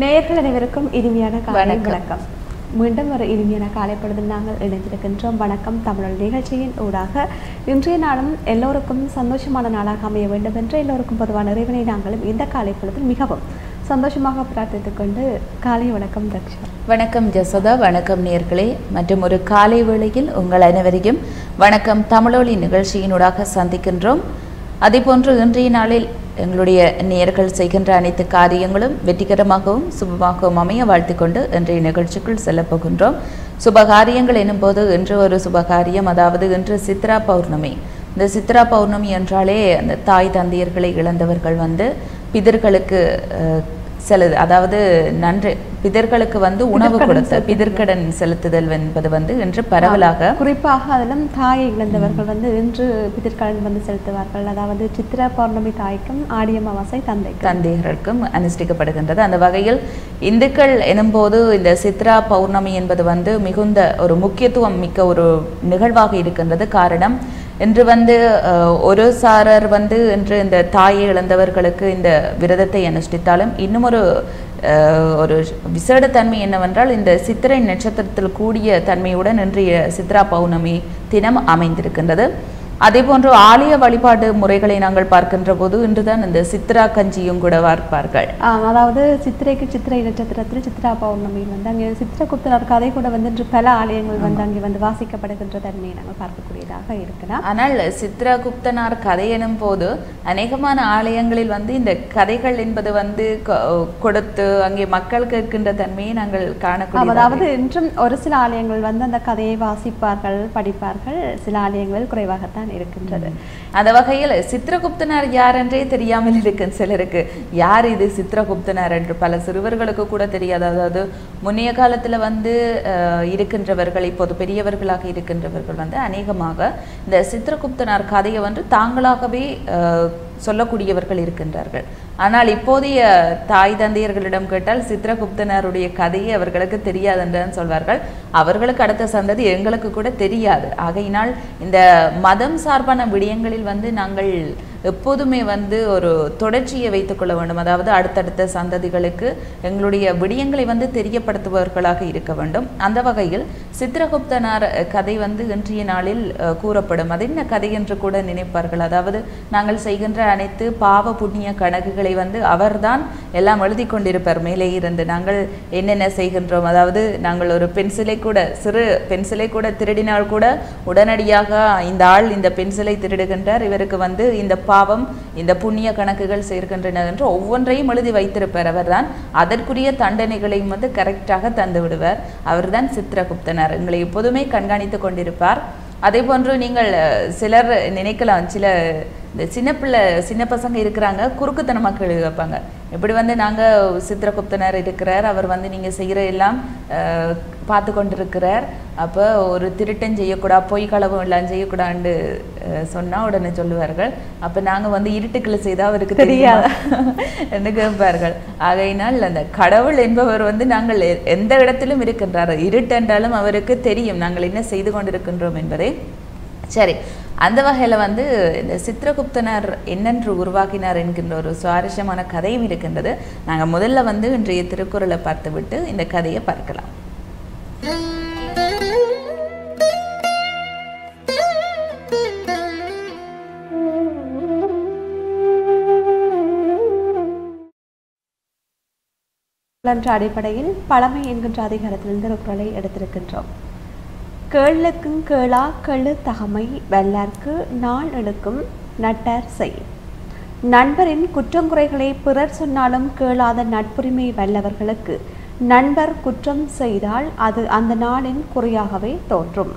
நேயர்கள் அனைவருக்கும் இனிமையான காலை வணக்கம். மீண்டும் ஒரு இனிமையான காலை பொழுதில் நாங்கள் இணைந்திருக்கின்றோம். வணக்கம். தமிழ் நிகழ்ச்சியின் ஊடாக இன்றைய நாளும் எல்லோருக்கும் சந்தோஷமான நாளாக அமைய வேண்டும் என்று எல்லோருக்கும் பொதுவான இறைவனை நாங்களும் இந்த காலை பொழுதில் மிகவும் சந்தோஷமாக பிரார்த்தித்துக் கொண்டு காலை வணக்கம் தக்ஷா. வணக்கம் ஜசோதா. வணக்கம் நேர்களே மற்றும் ஒரு காலை வேளையில் உங்கள் அனைவரையும் வணக்கம். தமிழொலி நிகழ்ச்சியினூடாக சந்திக்கின்றோம். அதேபோன்று இன்றைய நாளில் எங்களுடைய நேர்கள் செய்கின்ற அனைத்து காரியங்களும் வெற்றிகரமாகவும் சுபமாகவும் அமைய வாழ்த்துக்கொண்டு இன்றைய நிகழ்ச்சிக்குள் செல்லப்போகின்றோம். சுபகாரியங்கள் எனும்போது இன்று ஒரு சுபகாரியம் அதாவது இன்று சித்ரா பௌர்ணமி. இந்த சித்ரா பௌர்ணமி என்றாலே அந்த தாய் தந்தையர்களை இழந்தவர்கள் வந்து பிதர்களுக்கு செலுது அதாவது நன்றி பிதர்களுக்கு வந்து உணவு கொடுத்த. பிதற்கடன் செலுத்துதல் என்பது வந்து இன்று பரவலாக குறிப்பாக அதிலும் தாயை இழந்தவர்கள் வந்து இன்று பிதிர்கலன் வந்து செலுத்துவார்கள். அதாவது சித்திர பௌர்ணமி தாய்க்கும் ஆடி அமாவாசை தந்தைக்கும். தந்தையர்களுக்கும் அனுஷ்டிக்கப்படுகின்றது. அந்த வகையில் இந்துக்கள் எனும்போது இந்த சித்ரா பௌர்ணமி என்பது வந்து மிகுந்த ஒரு முக்கியத்துவம் மிக்க ஒரு நிகழ்வாக இருக்கின்றது. காரணம் இன்று வந்து அஹ், ஒரு சாரர் வந்து இன்று இந்த தாயை இழந்தவர்களுக்கு இந்த விரதத்தை அனுஷ்டித்தாலும் இன்னும் ஒரு ஒரு விசேட தன்மை என்னவென்றால் இந்த சித்திரை நட்சத்திரத்தில் கூடிய தன்மையுடன் இன்றைய சித்ரா பௌர்ணமி தினம் அமைந்திருக்கின்றது. அதே போன்று ஆலய வழிபாடு முறைகளை நாங்கள் பார்க்கின்ற போது இன்றுதான் இந்த சித்ரா கஞ்சியும் கூட பார்ப்பார்கள். அதாவது சித்திரைக்கு சித்திரை நட்சத்திரத்தில் சித்ரா பௌர்ணமியில் வந்து அங்கே சித்திரகுப்தனர் கதை கூட வந்து இன்று பல ஆலயங்கள் வந்து அங்கே வந்து வாசிக்கப்படுகின்ற தன்மையை நாங்கள் பார்க்கக்கூடியதாக இருக்கலாம். ஆனால் சித்ரகுப்தனார் கதை எனும் போது அநேகமான ஆலயங்களில் வந்து இந்த கதைகள் என்பது வந்து கொடுத்து அங்கே மக்கள் கேட்கின்ற தன்மையை நாங்கள் காணக்கூடிய அதாவது இன்றும் ஒரு சில ஆலயங்கள் வந்து அந்த கதையை வாசிப்பார்கள் படிப்பார்கள். சில ஆலயங்களில் குறைவாகத்தான் இருக்கின்றது. அந்த வகையில் சித்திரகுப்தனார் யார் என்றே தெரியாமல் இருக்கு சிலருக்கு யார் இது சித்திரகுப்தனார் என்று பல சிறுவர்களுக்கு கூட தெரியாது. அதாவது முன்னைய காலத்துல வந்து இருக்கின்றவர்கள் இப்போது பெரியவர்களாக இருக்கின்றவர்கள் வந்து அநேகமாக இந்த சித்திரகுப்தனார் கதையை வந்து தாங்களாகவே சொல்லக்கூடியவர்கள் இருக்கின்றார்கள். ஆனால் இப்போதைய தாய் தந்தையர்களிடம் கேட்டால் சித்திரகுப்தனாருடைய கதையை அவர்களுக்கு தெரியாது சொல்வார்கள். அவர்களுக்கு அடுத்த சந்ததி எங்களுக்கு கூட தெரியாது. ஆகையினால் இந்த மதம் சார்பான விடயங்களில் வந்து நாங்கள் எப்போதுமே வந்து ஒரு தொடர்ச்சியை வைத்துக்கொள்ள வேண்டும். அதாவது அடுத்தடுத்த சந்ததிகளுக்கு எங்களுடைய விடயங்களை வந்து தெரியப்படுத்துபவர்களாக இருக்க வேண்டும். அந்த வகையில் சித்திரகுப்தனார் கதை வந்து இன்றைய நாளில் கூறப்படும். அது என்ன கதை என்று கூட நினைப்பார்கள். அதாவது நாங்கள் செய்கின்ற அனைத்து பாவ புண்ணிய கணக்குகளை வந்து அவர்தான் எல்லாம் எழுதி கொண்டிருப்பார் மேலே இருந்து நாங்கள் என்னென்ன செய்கின்றோம்? அதாவது நாங்கள் ஒரு பென்சிலை கூட சிறு பென்சிலை கூட திருடினால் கூட உடனடியாக இந்த ஆள் இந்த பென்சிலை திருடுகின்றார். இவருக்கு வந்து இந்த பாவம் இந்த புண்ணிய கணக்குகள் சேர்க்கின்றன என்று ஒவ்வொன்றையும் எழுதி வைத்திருப்பார். அவர்தான் அதற்குரிய தண்டனைகளையும் வந்து கரெக்டாக தந்து விடுவார். அவர்தான் சித்திரகுப்தனார். எங்களை எப்போதுமே கண்காணித்து கொண்டிருப்பார். அதே போன்று நீங்கள் சிலர் நினைக்கலாம் சில இந்த சின்ன பிள்ளை சின்ன பசங்க இருக்கிறாங்க குறுக்குத்தனமாக கேள்வி வைப்பாங்க இப்படி வந்து நாங்கள் சித்திரகுப்தனர் இருக்கிறார் அவர் வந்து நீங்கள் செய்கிற எல்லாம் பார்த்து கொண்டிருக்கிறார். அப்போ ஒரு திருட்டன் செய்யக்கூடாது பொய் களவும் எல்லாம் செய்யக்கூடாதுன்னு சொன்னால் உடனே சொல்லுவார்கள். அப்போ நாங்கள் வந்து இருட்டுக்குள்ள செய்தால் அவருக்கு தெரியாது. என்று கேட்பார்கள். ஆகையினால் அந்த கடவுள் என்பவர் வந்து நாங்கள் எந்த இடத்திலும் இருக்கின்றார். இருட்டென்றாலும் அவருக்கு தெரியும் நாங்கள் என்ன செய்து கொண்டிருக்கின்றோம் என்பதை. சரி அந்த வகையில் வந்து இந்த சித்திரகுப்தனர் என்னென்று உருவாக்கினார் என்கின்ற ஒரு சுவாரஸ்யமான கதையும் இருக்கின்றது. நாங்கள் முதல்ல வந்து இன்றைய திருக்குறளை பார்த்துவிட்டு இந்த கதையை பார்க்கலாம். என்ற அடிப்படையில் பழமை என்கின்ற அதிகாரத்திலிருந்து ஒரு குரலை எடுத்திருக்கின்றோம். கேளுக்கும் கேளா கெழு தகமை வல்லார்க்கு நாள் எடுக்கும் நட்டார் செய். நண்பரின் குற்றங்குறைகளை பிறர் சொன்னாலும் கேளாத நட்புரிமை வல்லவர்களுக்கு நண்பர் குற்றம் செய்தால் அது அந்த நாளின் குறையாகவே தோன்றும்.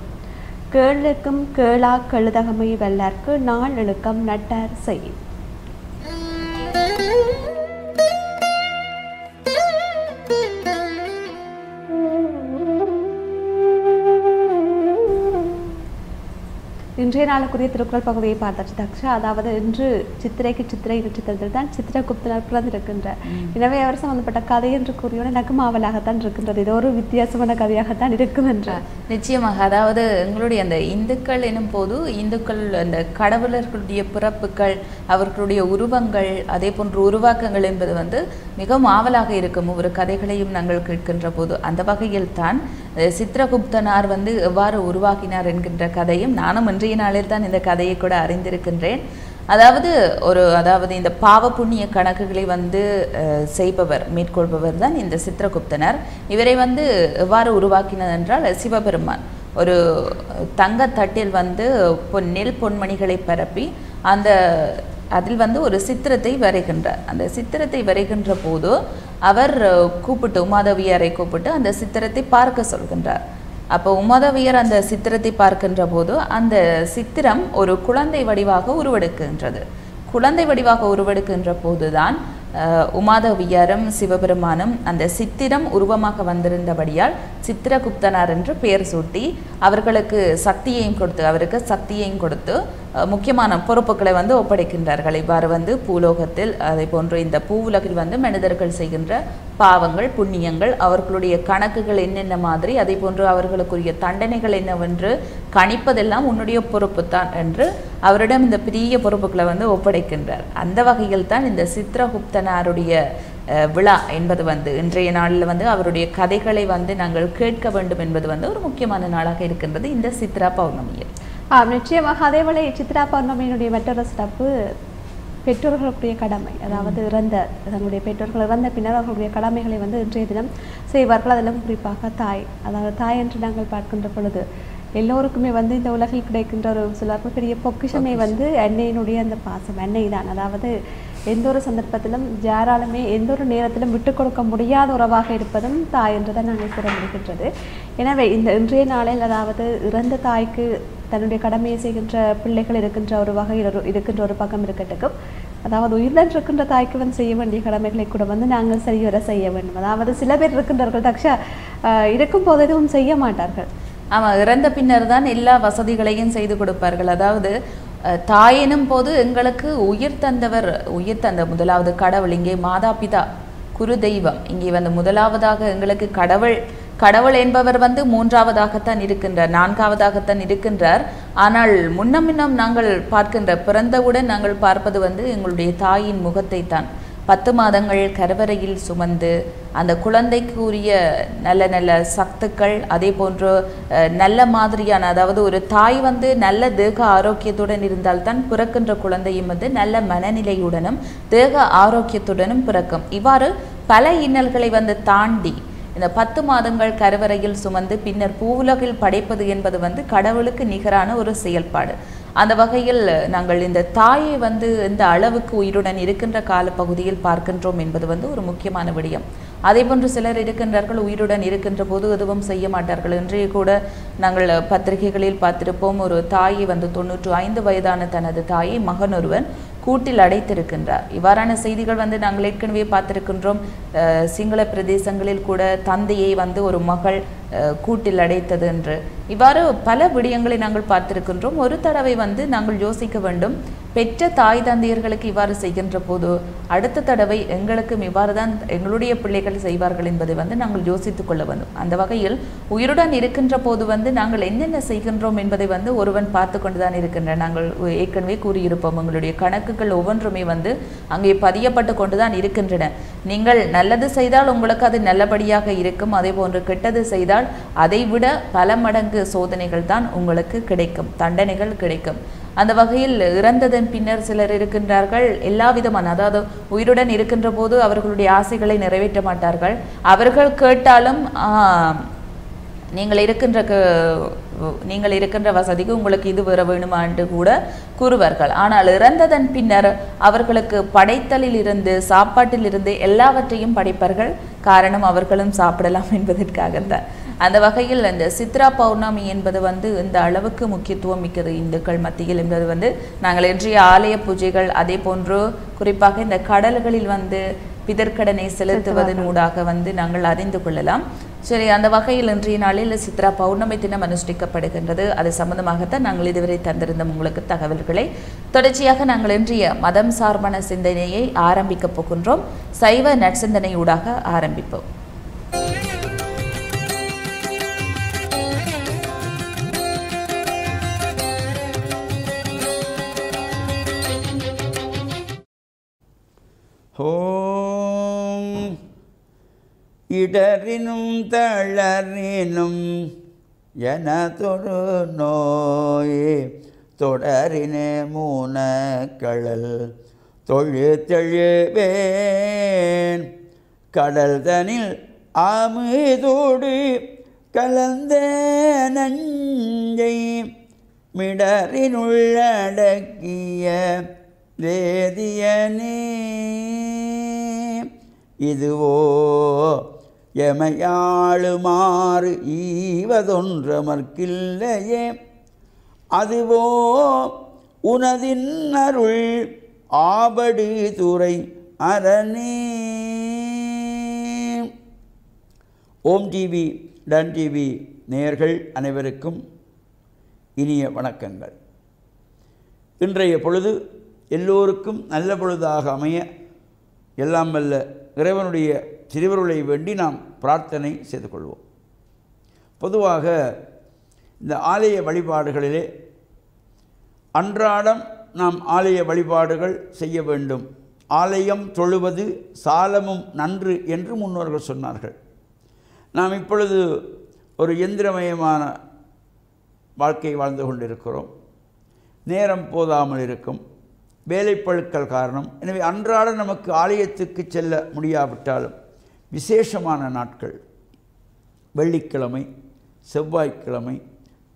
கேளுக்கும் கேளா கெழுதகமை வல்லார்க்கு நாள் எழுக்கம் நட்டார் செய். இன்றைய நாளுக்குரிய திருக்குறள் பகுதியை பார்த்தாச்சு தக்ஷா. அதாவது இன்று சித்திரைக்கு சித்திரை நட்சத்திரத்தில் தான் சித்திரகுப்தனர் பிறந்திருக்கின்றார் எனவே அவர் சம்பந்தப்பட்ட கதை என்று கூறியோட எனக்கு மாவலாகத்தான் இருக்கின்றது. இது ஒரு வித்தியாசமான கதையாகத்தான் இருக்கும் என்றார் நிச்சயமாக. அதாவது எங்களுடைய அந்த இந்துக்கள் எனும் போது இந்துக்கள் அந்த கடவுளர்களுடைய பிறப்புகள் அவர்களுடைய உருவங்கள் அதே போன்ற உருவாக்கங்கள் என்பது வந்து மிகவும் ஆவலாக இருக்கும். ஒவ்வொரு கதைகளையும் நாங்கள் கேட்கின்ற போது அந்த வகையில் தான் சித்ரகுப்தனார் சித்திரகுப்தனார் வந்து எவ்வாறு உருவாக்கினார் என்கின்ற கதையும் நானும் இன்றைய நாளில் தான் இந்த கதையை கூட அறிந்திருக்கின்றேன். அதாவது ஒரு அதாவது இந்த பாவ புண்ணிய கணக்குகளை வந்து செய்பவர் மேற்கொள்பவர் தான் இந்த சித்திரகுப்தனர் இவரை வந்து எவ்வாறு உருவாக்கினது என்றால் சிவபெருமான் ஒரு தங்கத்தட்டில் வந்து பொன் நெல் பொன்மணிகளை பரப்பி அந்த அதில் வந்து ஒரு சித்திரத்தை வரைகின்றார். அந்த சித்திரத்தை வரைகின்ற போது அவர் கூப்பிட்டு உமாதவியாரை கூப்பிட்டு அந்த சித்திரத்தை பார்க்க சொல்கின்றார். அப்போ உமாதவியர் அந்த சித்திரத்தை பார்க்கின்ற போது அந்த சித்திரம் ஒரு குழந்தை வடிவாக உருவெடுக்கின்றது. குழந்தை வடிவாக உருவெடுக்கின்ற போதுதான் உமாதவியாரும் சிவபெருமானும் அந்த சித்திரம் உருவமாக வந்திருந்தபடியால் சித்திரகுப்தனார் என்று பெயர் சூட்டி அவர்களுக்கு சக்தியையும் கொடுத்து அவருக்கு சக்தியையும் கொடுத்து முக்கியமான பொறுப்புகளை வந்து ஒப்படைக்கின்றார்கள். இவ்வாறு வந்து பூலோகத்தில் அதே போன்று இந்த பூவுலகில் வந்து மனிதர்கள் செய்கின்ற பாவங்கள் புண்ணியங்கள் அவர்களுடைய கணக்குகள் என்னென்ன மாதிரி அதே போன்று அவர்களுக்குரிய தண்டனைகள் என்னவென்று கணிப்பதெல்லாம் உன்னுடைய பொறுப்பு தான் என்று அவரிடம் இந்த பெரிய பொறுப்புகளை வந்து ஒப்படைக்கின்றார். அந்த வகையில் தான் இந்த சித்திரகுப்தன் அஹ், விழா என்பது வந்து இன்றைய நாளில் வந்து அவருடைய கதைகளை வந்து நாங்கள் கேட்க வேண்டும் என்பது வந்து ஒரு முக்கியமான நாளாக இருக்கின்றது இந்த சித்ரா பௌர்ணமியில். நிச்சயமாக அதேவேளை சித்ரா பௌர்ணமியினுடைய மற்றொரு சிறப்பு பெற்றோர்களுடைய கடமை அதாவது இறந்த தங்களுடைய பெற்றோர்கள் இறந்த பின்னர் அவர்களுடைய கடமைகளை வந்து இன்றைய தினம் செய்வார்கள். அதிலும் குறிப்பாக தாய் அதாவது தாய் என்று நாங்கள் பார்க்கின்ற பொழுது எல்லோருக்குமே வந்து இந்த உலகில் கிடைக்கின்ற ஒரு சிலருக்கு பெரிய பொக்கிஷமே வந்து அன்னையினுடைய அந்த பாசம் அன்னை தான் அதாவது எந்த ஒரு சந்தர்ப்பத்திலும் யாராலுமே எந்த ஒரு நேரத்திலும் விட்டு கொடுக்க முடியாத உறவாக இருப்பதும் தாய் என்றுதான் நாங்கள் கூற முடிகின்றது. எனவே இந்த இன்றைய நாளில் அதாவது இறந்த தாய்க்கு தன்னுடைய கடமையை செய்கின்ற பிள்ளைகள் இருக்கின்ற ஒரு வகையில் ஒரு- இருக்கின்ற ஒரு பக்கம் இருக்கட்டுக்கும் அதாவது உயிருடன் இருக்கின்ற தாய்க்கு வந்து செய்ய வேண்டிய கடமைகளை கூட வந்து நாங்கள் சரிவர செய்ய வேண்டும். அதாவது சில பேர் இருக்கின்றார்கள் தக்ஷா இருக்கும் போது எதுவும் செய்ய மாட்டார்கள். ஆமாம் இறந்த பின்னர் தான் எல்லா வசதிகளையும் செய்து கொடுப்பார்கள். அதாவது தாயினும் போது எங்களுக்கு உயிர் தந்தவர் உயிர் தந்த முதலாவது கடவுள். இங்கே மாதா பிதா குரு தெய்வம். இங்கே வந்து முதலாவதாக எங்களுக்கு கடவுள் கடவுள் என்பவர் வந்து மூன்றாவதாகத்தான் இருக்கின்றார் நான்காவதாகத்தான் இருக்கின்றார். ஆனால் முன்னம் முன்னம் நாங்கள் பார்க்கின்ற பிறந்தவுடன் நாங்கள் பார்ப்பது வந்து எங்களுடைய தாயின் முகத்தை தான் பத்து மாதங்கள் கருவறையில் சுமந்து அந்த குழந்தைக்கு உரிய நல்ல நல்ல சத்துக்கள் அதே போன்று நல்ல மாதிரியான அதாவது ஒரு தாய் வந்து நல்ல தேக ஆரோக்கியத்துடன் இருந்தால்தான் பிறக்கின்ற குழந்தையும் வந்து நல்ல மனநிலையுடனும் தேக ஆரோக்கியத்துடனும் பிறக்கும். இவ்வாறு பல இன்னல்களை வந்து தாண்டி இந்த பத்து மாதங்கள் கருவறையில் சுமந்து பின்னர் பூவுலகில் படைப்பது என்பது வந்து கடவுளுக்கு நிகரான ஒரு செயல்பாடு. அந்த வகையில் நாங்கள் இந்த தாயை வந்து இந்த அளவுக்கு உயிருடன் இருக்கின்ற காலப்பகுதியில் பார்க்கின்றோம் என்பது வந்து ஒரு முக்கியமான விடயம். அதே போன்று சிலர் இருக்கின்றார்கள் உயிருடன் இருக்கின்ற போது எதுவும் செய்ய மாட்டார்கள். இன்றைய கூட நாங்கள் பத்திரிகைகளில் பார்த்திருப்போம் ஒரு தாயை வந்து தொண்ணூற்று ஐந்து வயதான தனது தாயை மகன் ஒருவன் கூட்டில் அடைத்திருக்கின்றார். இவ்வாறான செய்திகள் வந்து நாங்கள் ஏற்கனவே பார்த்திருக்கின்றோம். அஹ், சிங்கள பிரதேசங்களில் கூட தந்தையை வந்து ஒரு மகள் அஹ், கூட்டில் அடைத்தது என்று. இவ்வாறு பல விடயங்களை நாங்கள் பார்த்திருக்கின்றோம். ஒரு தடவை வந்து நாங்கள் யோசிக்க வேண்டும். பெற்ற தாய் தந்தையர்களுக்கு இவ்வாறு செய்கின்ற போது அடுத்த தடவை எங்களுக்கும் இவ்வாறு தான் எங்களுடைய பிள்ளைகள் செய்வார்கள் என்பதை வந்து நாங்கள் யோசித்துக் கொள்ள வேண்டும். அந்த வகையில் உயிருடன் இருக்கின்ற போது வந்து நாங்கள் என்னென்ன செய்கின்றோம் என்பதை வந்து ஒருவன் பார்த்து கொண்டுதான் இருக்கின்றன. நாங்கள் ஏற்கனவே கூறியிருப்போம் உங்களுடைய கணக்குகள் ஒவ்வொன்றுமே வந்து அங்கே பதியப்பட்டு கொண்டுதான் இருக்கின்றன. நீங்கள் நல்லது செய்தால் உங்களுக்கு அது நல்லபடியாக இருக்கும். அதே போன்று கெட்டது செய்தால் அதை விட பல மடங்கு சோதனைகள் தான் உங்களுக்கு கிடைக்கும் தண்டனைகள் கிடைக்கும். அந்த வகையில் இறந்ததன் பின்னர் சிலர் இருக்கின்றார்கள். எல்லா விதமான அதாவது உயிருடன் இருக்கின்ற போது அவர்களுடைய ஆசைகளை நிறைவேற்ற மாட்டார்கள். அவர்கள் கேட்டாலும் நீங்கள் இருக்கின்ற க- நீங்கள் இருக்கின்ற வசதிக்கு உங்களுக்கு இது வர வேணுமா? என்று கூட கூறுவார்கள். ஆனால் இறந்ததன் பின்னர் அவர்களுக்கு படைத்தலில் இருந்து சாப்பாட்டில் இருந்து எல்லாவற்றையும் படைப்பார்கள். காரணம் அவர்களும் சாப்பிடலாம் என்பதற்காகத்தான். அந்த வகையில் அந்த சித்ரா பௌர்ணமி என்பது வந்து இந்த அளவுக்கு முக்கியத்துவம் மிக்கது. இந்துக்கள் மத்தியில் என்பது வந்து நாங்கள் இன்றைய ஆலய பூஜைகள் அதே போன்று குறிப்பாக இந்த கடல்களில் வந்து பிதற்கடனை செலுத்துவதன் ஊடாக வந்து நாங்கள் அறிந்து கொள்ளலாம். சரி அந்த வகையில் இன்றைய நாளில் சித்ரா பௌர்ணமி தினம் அனுஷ்டிக்கப்படுகின்றது. அது சம்பந்தமாகத்தான் நாங்கள் இதுவரை தந்திருந்தோம். உங்களுக்கு தகவல்களை தொடர்ச்சியாக நாங்கள் இன்றைய மதம் சார்பான சிந்தனையை ஆரம்பிக்கப் போகின்றோம். சைவ நற்சிந்தனையூடாக ஆரம்பிப்போம். ஹோம். இடரினும் தளரினும் என தொழு நோய் தொடரினே மூனக்கழல் தொழு தெழுவேன் கடல் தனில் அமுதோடு கலந்த நஞ்சை மிடரினுள்ளடக்கிய வேதியனே இதுவோ எமையாளுமாறு ஈவதொன்றமர்க்கில்லையே. அதுவோ உனதின் அருள் ஆபடு துறை அரணே. ஓம் டிவி டன் டிவி நேயர்கள் அனைவருக்கும் இனிய வணக்கங்கள். இன்றைய பொழுது எல்லோருக்கும் நல்ல பொழுதாக அமைய எல்லாம் வல்ல இறைவனுடைய திருவருளை வேண்டி நாம் பிரார்த்தனை செய்து கொள்வோம். பொதுவாக இந்த ஆலய வழிபாடுகளிலே அன்றாடம் நாம் ஆலய வழிபாடுகள் செய்ய வேண்டும். ஆலயம் தொழுவது சாலமும் நன்று என்று முன்னோர்கள் சொன்னார்கள். நாம் இப்பொழுது ஒரு எந்திரமயமான வாழ்க்கை வாழ்ந்து கொண்டிருக்கிறோம். நேரம் போதாமல் இருக்கும். வேலைப்பழுக்கள் காரணம். எனவே அன்றாட நமக்கு ஆலயத்துக்கு செல்ல முடியாவிட்டாலும் விசேஷமான நாட்கள் வெள்ளிக்கிழமை செவ்வாய்க்கிழமை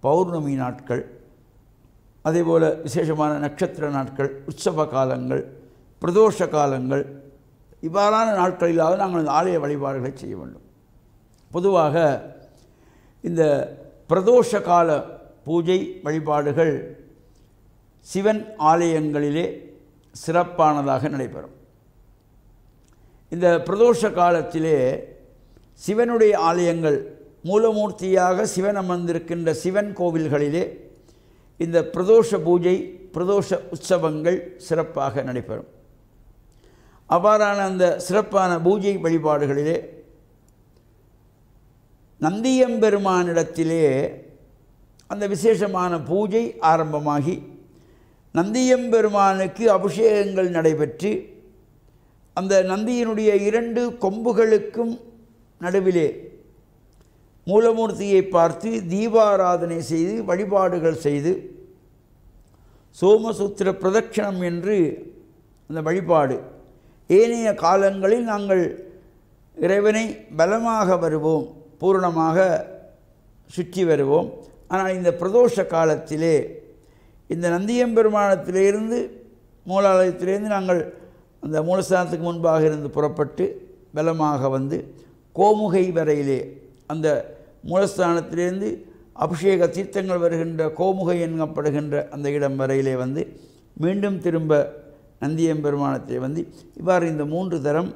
பௌர்ணமி நாட்கள் அதேபோல் விசேஷமான நட்சத்திர நாட்கள் உற்சவ காலங்கள் பிரதோஷ காலங்கள் இவ்வாறான நாட்களிலாவது நாங்கள் இந்த ஆலய வழிபாடுகளை செய்ய வேண்டும். பொதுவாக இந்த பிரதோஷ கால பூஜை வழிபாடுகள் சிவன் ஆலயங்களிலே சிறப்பானதாக நடைபெறும். இந்த பிரதோஷ காலத்திலே சிவனுடைய ஆலயங்கள் மூலமூர்த்தியாக சிவன் அமர்ந்திருக்கின்ற சிவன் கோவில்களிலே இந்த பிரதோஷ பூஜை பிரதோஷ உற்சவங்கள் சிறப்பாக நடைபெறும். அவ்வாறான அந்த சிறப்பான பூஜை வழிபாடுகளிலே நந்தியம்பெருமானிடத்திலே அந்த விசேஷமான பூஜை ஆரம்பமாகி நந்தியம்பெருமானுக்கு அபிஷேகங்கள் நடைபெற்று அந்த நந்தியினுடைய இரண்டு கொம்புகளுக்கும் நடுவிலே மூலமூர்த்தியை பார்த்து தீபாராதனை செய்து வழிபாடுகள் செய்து சோமசூத்திர பிரதட்சணம் என்று அந்த வழிபாடு. ஏனைய காலங்களில் நாங்கள் இறைவனை பலமாக வருவோம் பூரணமாக சுற்றி வருவோம். ஆனால் இந்த பிரதோஷ காலத்திலே இந்த நந்தியம்பெருமானத்திலிருந்து மூலாலயத்திலிருந்து நாங்கள் அந்த மூலஸ்தானத்துக்கு முன்பாக இருந்து புறப்பட்டு பலமாக வந்து கோமுகை வரையிலே அந்த மூலஸ்தானத்திலிருந்து அபிஷேக தீர்த்தங்கள் வருகின்ற கோமுகை என்கப்படுகின்ற அந்த இடம் வரையிலே வந்து மீண்டும் திரும்ப நந்தியம்பெருமானத்தை வந்து இவ்வாறு இந்த மூன்று தரம்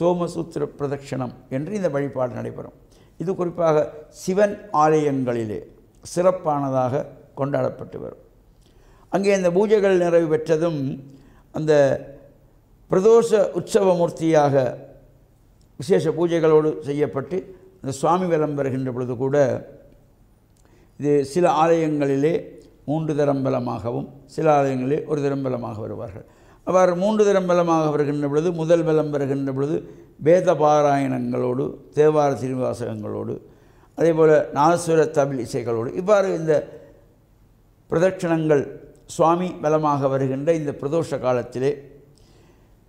சோமசூத்திர பிரதட்சணம் என்று இந்த வழிபாடு நடைபெறும். இது குறிப்பாக சிவன் ஆலயங்களிலே சிறப்பானதாக கொண்டாடப்பட்டு வரும். அங்கே இந்த பூஜைகள் நிறைவு பெற்றதும் அந்த பிரதோஷ உற்சவமூர்த்தியாக விசேஷ பூஜைகளோடு செய்யப்பட்டு இந்த சுவாமி வலம் வருகின்ற பொழுது கூட இது சில ஆலயங்களிலே மூன்று தரம்பலமாகவும் சில ஆலயங்களிலே ஒரு தரம்பலமாக வருவார்கள். அவ்வாறு மூன்று தரம்பலமாக வருகின்ற பொழுது முதல் பலம் வருகின்ற பொழுது வேத பாராயணங்களோடு தேவார திருவாசகங்களோடு அதேபோல் நாதஸ்வர தமிழ் இசைகளோடு இவ்வாறு இந்த பிரதட்சணங்கள் சுவாமி பலமாக வருகின்ற இந்த பிரதோஷ காலத்திலே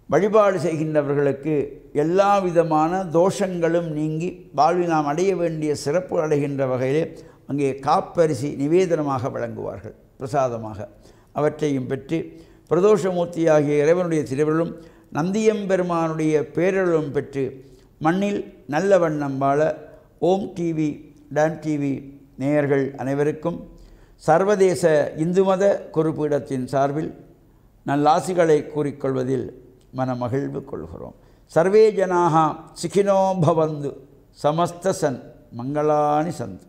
வழிபாடு செய்கின்றவர்களுக்கு எல்லா விதமான தோஷங்களும் நீங்கி வாழ்வில் நாம் அடைய வேண்டிய சிறப்பு அடைகின்ற வகையிலே அங்கே காப்பரிசி நிவேதனமாக வழங்குவார்கள் பிரசாதமாக. அவற்றையும் பெற்று பிரதோஷமூர்த்தியாகிய இறைவனுடைய திருவிழும் நந்தியம்பெருமானுடைய பேரருளும் பெற்று மண்ணில் நல்ல வண்ணம் வாழ ஓம் டிவி டான் டிவி நேயர்கள் அனைவருக்கும் சர்வதேச இந்து மத குறிப்பீடத்தின் சார்பில் நல்லாசிகளை கூறிக்கொள்வதில் மனமகிழ்வு கொள்கிறோம். சர்வே ஜனாக சிகினோபவந்து சமஸ்த சன் மங்களானி சந்த்.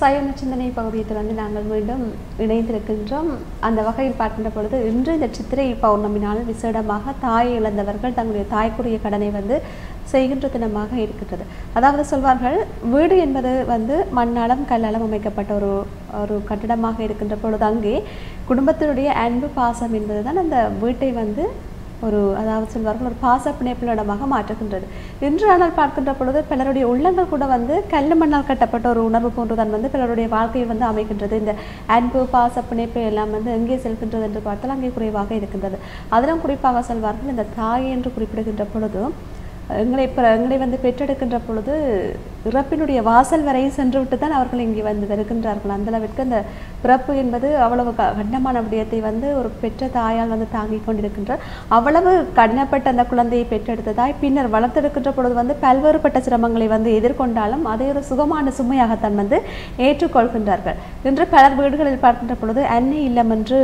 சைவ சிந்தனை பகுதியத்தில் வந்து நாங்கள் மீண்டும் இணைந்திருக்கின்றோம். அந்த வகையில் பார்க்கின்ற பொழுது இன்று இந்த சித்திரை பௌர்ணமி நாள் விசேடமாக தாயை இழந்தவர்கள் தங்களுடைய தாய்க்குரிய கடனை வந்து செய்கின்ற தினமாக இருக்கின்றது. அதாவது சொல்வார்கள் வீடு என்பது வந்து மண்ணாலம் கல்லாலம் அமைக்கப்பட்ட ஒரு ஒரு கட்டிடமாக இருக்கின்ற பொழுது அங்கே குடும்பத்தினுடைய அன்பு பாசம் என்பதுதான் அந்த வீட்டை வந்து ஒரு அதாவது சொல்வார்கள் ஒரு பாச பிணைப்பிலிடமாக மாற்றுகின்றது. இன்று ஆனால் பார்க்கின்ற பொழுது பலருடைய உள்ளங்கள் கூட வந்து கல் மண்ணால் கட்டப்பட்ட ஒரு உணர்வு போன்றுதான் வந்து பலருடைய வாழ்க்கையை வந்து அமைகின்றது இந்த அன்பு பாச பிணைப்பு எல்லாம் வந்து எங்கே செல்கின்றது என்று பார்த்தால் அங்கே குறைவாக இருக்கின்றது. அதிலும் குறிப்பாக சொல்வார்கள் இந்த தாய் என்று குறிப்பிடுகின்ற பொழுது எங்களை இப்போ எங்களை வந்து பெற்றெடுக்கின்ற பொழுது இறப்பினுடைய வாசல் வரை சென்று விட்டு தான் அவர்கள் இங்கே வந்து வருகின்றார்கள். அந்தளவிற்கு அந்த பிறப்பு என்பது அவ்வளவு க- கடினமான விடயத்தை வந்து ஒரு பெற்ற தாயால் வந்து தாங்கிக் கொண்டிருக்கின்றார். அவ்வளவு கடினப்பட்ட அந்த குழந்தையை பெற்றெடுத்த தாய் பின்னர் வளர்த்தெடுக்கின்ற பொழுது வந்து பல்வேறுபட்ட சிரமங்களை வந்து எதிர்கொண்டாலும் அதை ஒரு சுகமான சுமையாகத்தான் வந்து ஏற்றுக்கொள்கின்றார்கள். இன்று பலர் வீடுகளில் பார்க்கின்ற பொழுது அன்னை இல்லம் என்று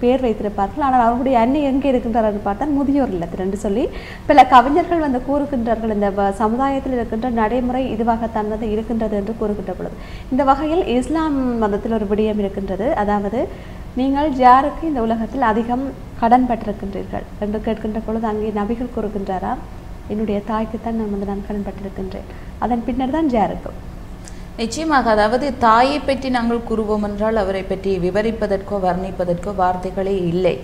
பெயர் வைத்திருப்பார்கள். ஆனால் அவர்களுடைய அன்னை எங்கே இருக்கின்றார் என்று பார்த்தால் முதியோர் இல்லத்தில் என்று சொல்லி பல கவிஞர்கள் வந்து கூறுகின்றார்கள் இந்த சமுதாயத்தில் இருக்கின்ற நடைமுறை இதுவாகத்தான் வந்து இருக்கின்றது என்று கூறுகின்ற பொழுது இந்த வகையில் இஸ்லாம் மதத்தில் ஒரு விடயம் இருக்கின்றது. அதாவது நீங்கள் யாருக்கு இந்த உலகத்தில் அதிகம் கடன் பட்டிருக்கின்றீர்கள் என்று கேட்கின்ற பொழுது அங்கே நபிகள் கூறுகின்றாரா? என்னுடைய தாய்க்குத்தான் நான் வந்து நான் கடன் பட்டிருக்கின்றேன் அதன் பின்னர் தான் ஜாருக்கும் நிச்சயமாக அதாவது தாயை பற்றி நாங்கள் கூறுவோம் என்றால் அவரை பற்றி விவரிப்பதற்கோ வர்ணிப்பதற்கோ வார்த்தைகளே இல்லை.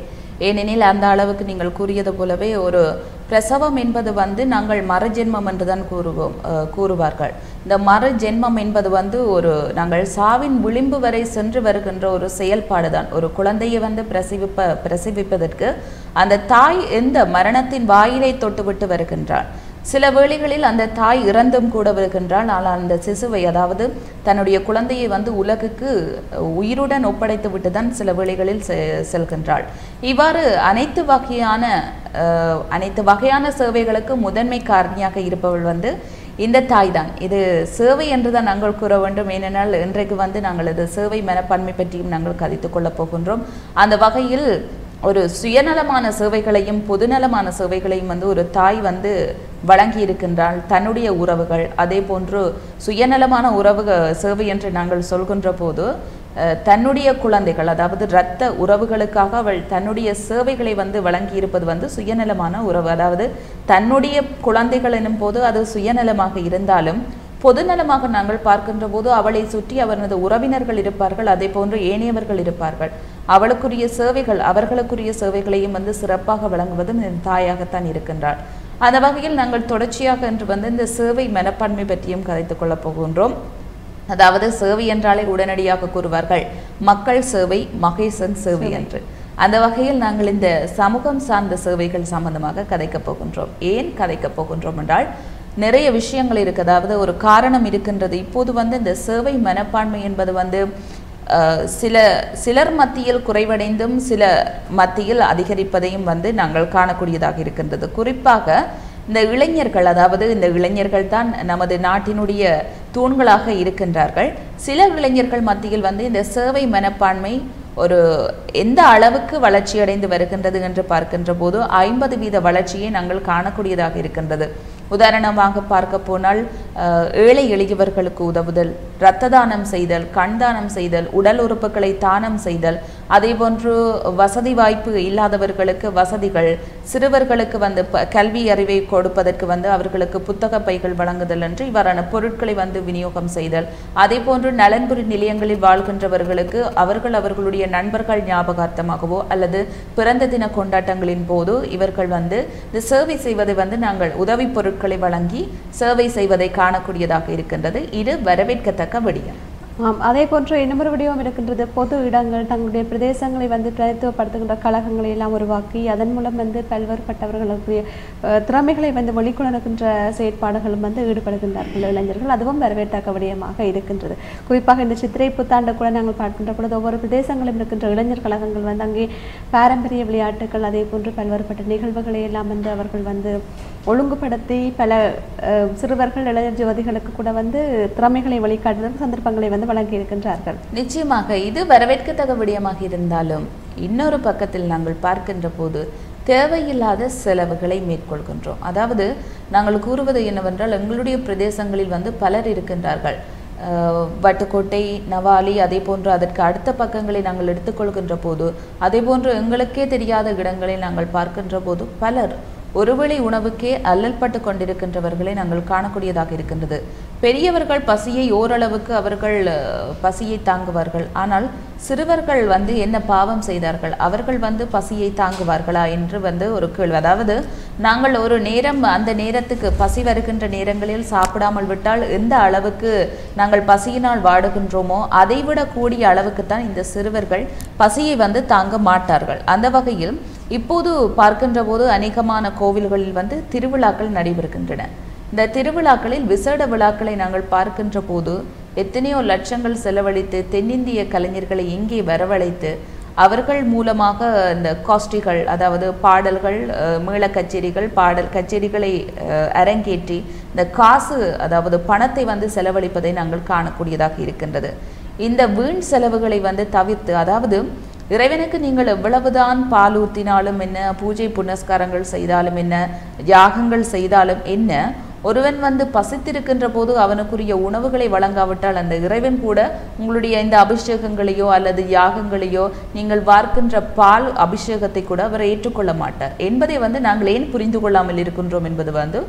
ஏனெனில் அந்த அளவுக்கு நீங்கள் கூறியது போலவே ஒரு பிரசவம் என்பது வந்து நாங்கள் மறுஜென்மம் என்றுதான் கூறுவோம் கூறுவார்கள். இந்த மறுஜென்மம் என்பது வந்து ஒரு நாங்கள் சாவின் விளிம்பு வரை சென்று வருகின்ற ஒரு செயல்பாடு தான். ஒரு குழந்தையை வந்து பிரசவிப்ப பிரசவிப்பதற்கு அந்த தாய் எந்த மரணத்தின் வாயிலை தொட்டுவிட்டு வருகின்றாள். சில வேளைகளில் அந்த தாய் இறந்தும் கூட வருகின்றாள். ஆனால் அந்த சிசுவை அதாவது தன்னுடைய குழந்தையை வந்து உலகுக்கு உயிருடன் ஒப்படைத்து விட்டு தான் சில வேளைகளில் செ- செல்கின்றாள். இவ்வாறு அனைத்து வகையான அனைத்து வகையான சேவைகளுக்கு முதன்மை காரணியாக இருப்பவள் வந்து இந்த தாய் தான் இது சேவை என்று தான் நாங்கள் கூற வேண்டும். ஏனென்றால் இன்றைக்கு வந்து நாங்கள் இது சேவை மனப்பான்மை பற்றியும் நாங்கள் கதைத்துக் கொள்ளப் போகின்றோம். அந்த வகையில் ஒரு சுயநலமான சேவைகளையும் பொதுநலமான சேவைகளையும் வந்து ஒரு தாய் வந்து வழங்கி இருக்கின்றாள் தன்னுடைய உறவுகள் அதே போன்று சுயநலமான உறவு சேவை என்று நாங்கள் சொல்கின்ற போது தன்னுடைய குழந்தைகள் அதாவது இரத்த உறவுகளுக்காக அவள் தன்னுடைய சேவைகளை வந்து வழங்கி இருப்பது வந்து சுயநலமான உறவு. அதாவது தன்னுடைய குழந்தைகள் எனும் போது அது சுயநலமாக இருந்தாலும் பொதுநலமாக நாங்கள் பார்க்கின்ற போது அவளை சுற்றி அவரது உறவினர்கள் இருப்பார்கள் அதே போன்று ஏனையவர்கள் இருப்பார்கள். அவளுக்குரிய சேவைகள் அவர்களுக்குரிய சேவைகளையும் வந்து சிறப்பாக வழங்குவதும் இந்த தாயாகத்தான் இருக்கின்றாள். அந்த வகையில் நாங்கள் தொடர்ச்சியாக இன்று வந்து இந்த சேவை மனப்பான்மை பற்றியும் கதைத்துக் கொள்ளப் போகின்றோம். அதாவது சேவை என்றாலே உடனடியாக கூறுவார்கள் மக்கள் சேவை மகேசன் சேவை. என்று. அந்த வகையில் நாங்கள் இந்த சமூகம் சார்ந்த சேவைகள் சம்பந்தமாக கதைக்கப் போகின்றோம். ஏன் கதைக்கப் போகின்றோம் என்றால் நிறைய விஷயங்கள் இருக்குது அதாவது ஒரு காரணம் இருக்கின்றது. இப்போது வந்து இந்த சேவை மனப்பான்மை என்பது வந்து சில சிலர் மத்தியில் குறைவடைந்தும் சில மத்தியில் அதிகரிப்பதையும் வந்து நாங்கள் காணக்கூடியதாக இருக்கின்றது. குறிப்பாக இந்த இளைஞர்கள் அதாவது இந்த இளைஞர்கள் தான் நமது நாட்டினுடைய தூண்களாக இருக்கின்றார்கள். சில இளைஞர்கள் மத்தியில் வந்து இந்த சேவை மனப்பான்மை ஒரு எந்த அளவுக்கு வளர்ச்சி அடைந்து வருகின்றது என்று பார்க்கின்ற போது ஐம்பது வீத வளர்ச்சியை நாங்கள் காணக்கூடியதாக இருக்கின்றது. உதாரணமாக பார்க்க போனால் அஹ், ஏழை எளியவர்களுக்கு உதவுதல் இரத்த தானம் செய்தல் கண் தானம் செய்தல் உடல் உறுப்புகளை தானம் செய்தல் அதே போன்று வசதி வாய்ப்பு இல்லாதவர்களுக்கு வசதிகள் சிறுவர்களுக்கு வந்து ப- கல்வி அறிவை கொடுப்பதற்கு வந்து அவர்களுக்கு புத்தக பைகள் வழங்குதல் என்று இவ்வாறான பொருட்களை வந்து விநியோகம் செய்தல். அதே போன்று நலன்புரி நிலையங்களில் வாழ்கின்றவர்களுக்கு அவர்கள் அவர்களுடைய நண்பர்கள் ஞாபகார்த்தமாகவோ அல்லது பிறந்த தின கொண்டாட்டங்களின் போது இவர்கள் வந்து இந்த சேவை செய்வதை வந்து நாங்கள் உதவி பொருட்களை வழங்கி சேவை செய்வதை காணக்கூடியதாக இருக்கின்றது. இது வரவேற்கத்தக்க விடயம். ஆம் அதே போன்று இன்னொரு விடயம் இருக்கின்றது. பொது இடங்கள் தங்களுடைய பிரதேசங்களை வந்து பிரதித்துவப்படுத்துகின்ற கழகங்களை எல்லாம் உருவாக்கி அதன் மூலம் வந்து பல்வேறுபட்டவர்களுடைய திறமைகளை வந்து வெளிக்கொணர்கின்ற செயற்பாடுகளும் வந்து ஈடுபடுகின்றார்கள். இளைஞர்கள் அதுவும் வரவேற்கத்தக்க விடயமாக இருக்கின்றது. குறிப்பாக இந்த சித்திரை புத்தாண்டு கூட நாங்கள் பார்க்கின்ற பொழுது ஒவ்வொரு பிரதேசங்களிலும் இருக்கின்ற இளைஞர் கழகங்கள் வந்து அங்கே பாரம்பரிய விளையாட்டுகள் அதே போன்று பல்வேறுபட்ட நிகழ்வுகளை எல்லாம் வந்து அவர்கள் வந்து ஒழுங்குபடுத்தி பல சிறுவர்கள் இளைஞர் ஜோதிகளுக்கு கூட வந்து திறமைகளை வெளிக்காட்டுவதற்கு சந்தர்ப்பங்களை வந்து வழங்கி இருக்கின்றார்கள் நிச்சயமாக இது வரவேற்கத்தக்க விடயமாக இருந்தாலும் இன்னொரு பக்கத்தில் நாங்கள் பார்க்கின்ற போது தேவையில்லாத செலவுகளை மேற்கொள்கின்றோம். அதாவது நாங்கள் கூறுவது என்னவென்றால் எங்களுடைய பிரதேசங்களில் வந்து பலர் இருக்கின்றார்கள். வட்டுக்கோட்டை நவாலி அதே போன்று அதற்கு அடுத்த பக்கங்களை நாங்கள் எடுத்துக்கொள்கின்ற போது அதே போன்று எங்களுக்கே தெரியாத இடங்களை நாங்கள் பார்க்கின்ற போது பலர் ஒருவேளை உணவுக்கே அல்லல்பட்டு கொண்டிருக்கின்றவர்களை நாங்கள் காணக்கூடியதாக இருக்கின்றது. பெரியவர்கள் பசியை ஓரளவுக்கு அவர்கள் பசியை தாங்குவார்கள். ஆனால் சிறுவர்கள் வந்து என்ன பாவம் செய்தார்கள்? அவர்கள் வந்து பசியை தாங்குவார்களா என்று வந்து ஒரு கேள்வி. அதாவது நாங்கள் ஒரு நேரம் அந்த நேரத்துக்கு பசி வருகின்ற நேரங்களில் சாப்பிடாமல் விட்டால் எந்த அளவுக்கு நாங்கள் பசியினால் வாடுகின்றோமோ அதைவிட கூடிய அளவுக்குத்தான் இந்த சிறுவர்கள் பசியை வந்து தாங்க மாட்டார்கள். அந்த வகையில் இப்போது பார்க்கின்ற போது அநேகமான கோவில்களில் வந்து திருவிழாக்கள் நடைபெறுகின்றன. இந்த திருவிழாக்களில் விசேட விழாக்களை நாங்கள் பார்க்கின்ற போது எத்தனையோ லட்சங்கள் செலவழித்து தென்னிந்திய கலைஞர்களை இங்கே வரவழைத்து அவர்கள் மூலமாக இந்த காஸ்டிகள் அதாவது பாடல்கள் அஹ், மேளக் கச்சேரிகள் பாடல் கச்சேரிகளை அஹ், அரங்கேற்றி இந்த காசு அதாவது பணத்தை வந்து செலவழிப்பதை நாங்கள் காணக்கூடியதாக இருக்கின்றது. இந்த வீண் செலவுகளை வந்து தவிர்த்து அதாவது இறைவனுக்கு நீங்கள் எவ்வளவுதான் பால் ஊற்றினாலும் என்ன பூஜை புனஸ்காரங்கள் செய்தாலும் என்ன யாகங்கள் செய்தாலும் என்ன ஒருவன் வந்து பசித்திருக்கின்ற போது அவனுக்குரிய உணவுகளை வழங்காவிட்டால் அந்த இறைவன் கூட உங்களுடைய இந்த அபிஷேகங்களையோ அல்லது யாகங்களையோ நீங்கள் பார்க்கின்ற பால் அபிஷேகத்தை கூட அவர் ஏற்றுக்கொள்ள மாட்டார். என்பதை வந்து நாங்கள் ஏன் புரிந்து கொள்ளாமல் இருக்கின்றோம் என்பது வந்து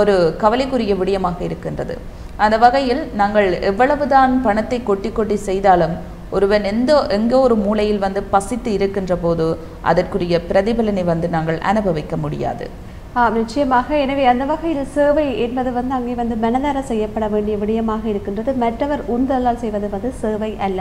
ஒரு கவலைக்குரிய விடயமாக இருக்கின்றது. அந்த வகையில் நாங்கள் எவ்வளவுதான் பணத்தை கொட்டி கொட்டி செய்தாலும் ஒருவன் எந்த எங்கோ ஒரு மூலையில் வந்து பசித்து இருக்கின்ற போது அதற்குரிய பிரதிபலனை வந்து நாங்கள் அனுபவிக்க முடியாது. நிச்சயமாக. எனவே அந்த வகையில் சேவை என்பது வந்து அங்கே வந்து மனதார செய்யப்பட வேண்டிய விடயமாக இருக்கின்றது. மற்றவர் உந்தலால் செய்வது வந்து சேவை அல்ல.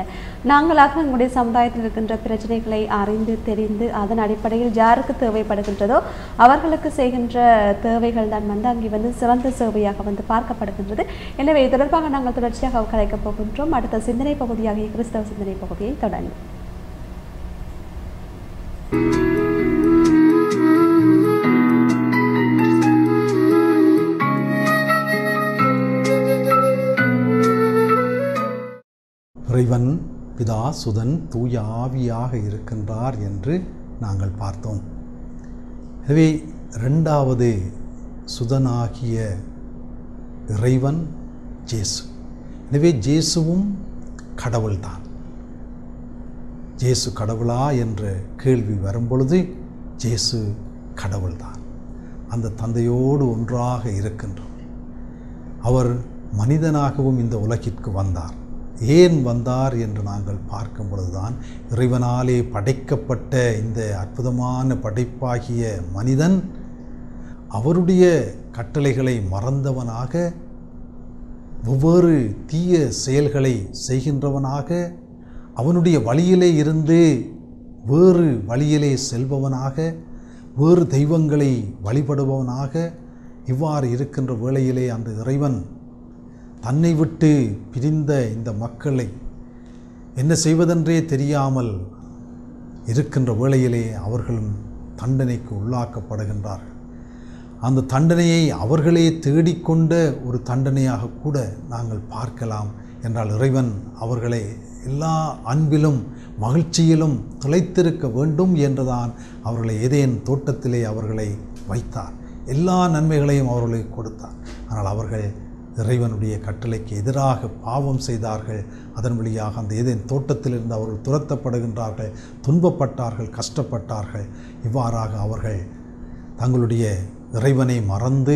நாங்களாக எங்களுடைய சமுதாயத்தில் இருக்கின்ற பிரச்சனைகளை அறிந்து தெரிந்து அதன் அடிப்படையில் யாருக்கு தேவைப்படுகின்றதோ அவர்களுக்கு செய்கின்ற தேவைகள் தான் வந்து அங்கே வந்து சிறந்த சேவையாக வந்து பார்க்கப்படுகின்றது. எனவே இது தொடர்பாக நாங்கள் தொடர்ச்சியாக கலைக்கப் போகின்றோம். அடுத்த சிந்தனை பகுதியாகிய கிறிஸ்தவ சிந்தனை பகுதியை தொடர்ந்து. இறைவன் பிதா சுதன் தூய ஆவியாக இருக்கின்றார் என்று நாங்கள் பார்த்தோம். எனவே ரெண்டாவது சுதனாகிய இறைவன் ஜேசு. எனவே ஜேசுவும் கடவுள்தான். ஜேசு கடவுளா என்ற கேள்வி வரும்பொழுது ஜேசு கடவுள்தான். அந்த தந்தையோடு ஒன்றாக இருக்கின்றோம். அவர் மனிதனாகவும் இந்த உலகிற்கு வந்தார். ஏன் வந்தார் என்று நாங்கள் பார்க்கும் பொழுதுதான் இறைவனாலே படைக்கப்பட்ட இந்த அற்புதமான படைப்பாகிய மனிதன் அவருடைய கட்டளைகளை மறந்தவனாக ஒவ்வொரு தீய செயல்களை செய்கின்றவனாக அவனுடைய வழியிலே இருந்து வேறு வழியிலே செல்பவனாக வேறு தெய்வங்களை வழிபடுபவனாக இவ்வாறு இருக்கின்ற வேளையிலே அந்த இறைவன் தன்னை விட்டு பிரிந்த இந்த மக்களை என்ன செய்வதென்றே தெரியாமல் இருக்கின்ற வேளையிலே அவர்களும் தண்டனைக்கு உள்ளாக்கப்படுகின்றார்கள். அந்த தண்டனையை அவர்களே தேடிக்கொண்ட ஒரு தண்டனையாக கூட நாங்கள் பார்க்கலாம் என்றால் இறைவன் அவர்களை எல்லா அன்பிலும் மகிழ்ச்சியிலும் துளைத்திருக்க வேண்டும் என்றுதான் அவர்களை ஏதேன் தோட்டத்திலே அவர்களை வைத்தார். எல்லா நன்மைகளையும் அவர்களுக்கு கொடுத்தார். ஆனால் அவர்கள் இறைவனுடைய கட்டளைக்கு எதிராக பாவம் செய்தார்கள். அதன் வழியாக அந்த ஏதேன் தோட்டத்திலிருந்து அவர்கள் துரத்தப்படுகின்றார்கள் துன்பப்பட்டார்கள் கஷ்டப்பட்டார்கள். இவ்வாறாக அவர்கள் தங்களுடைய இறைவனை மறந்து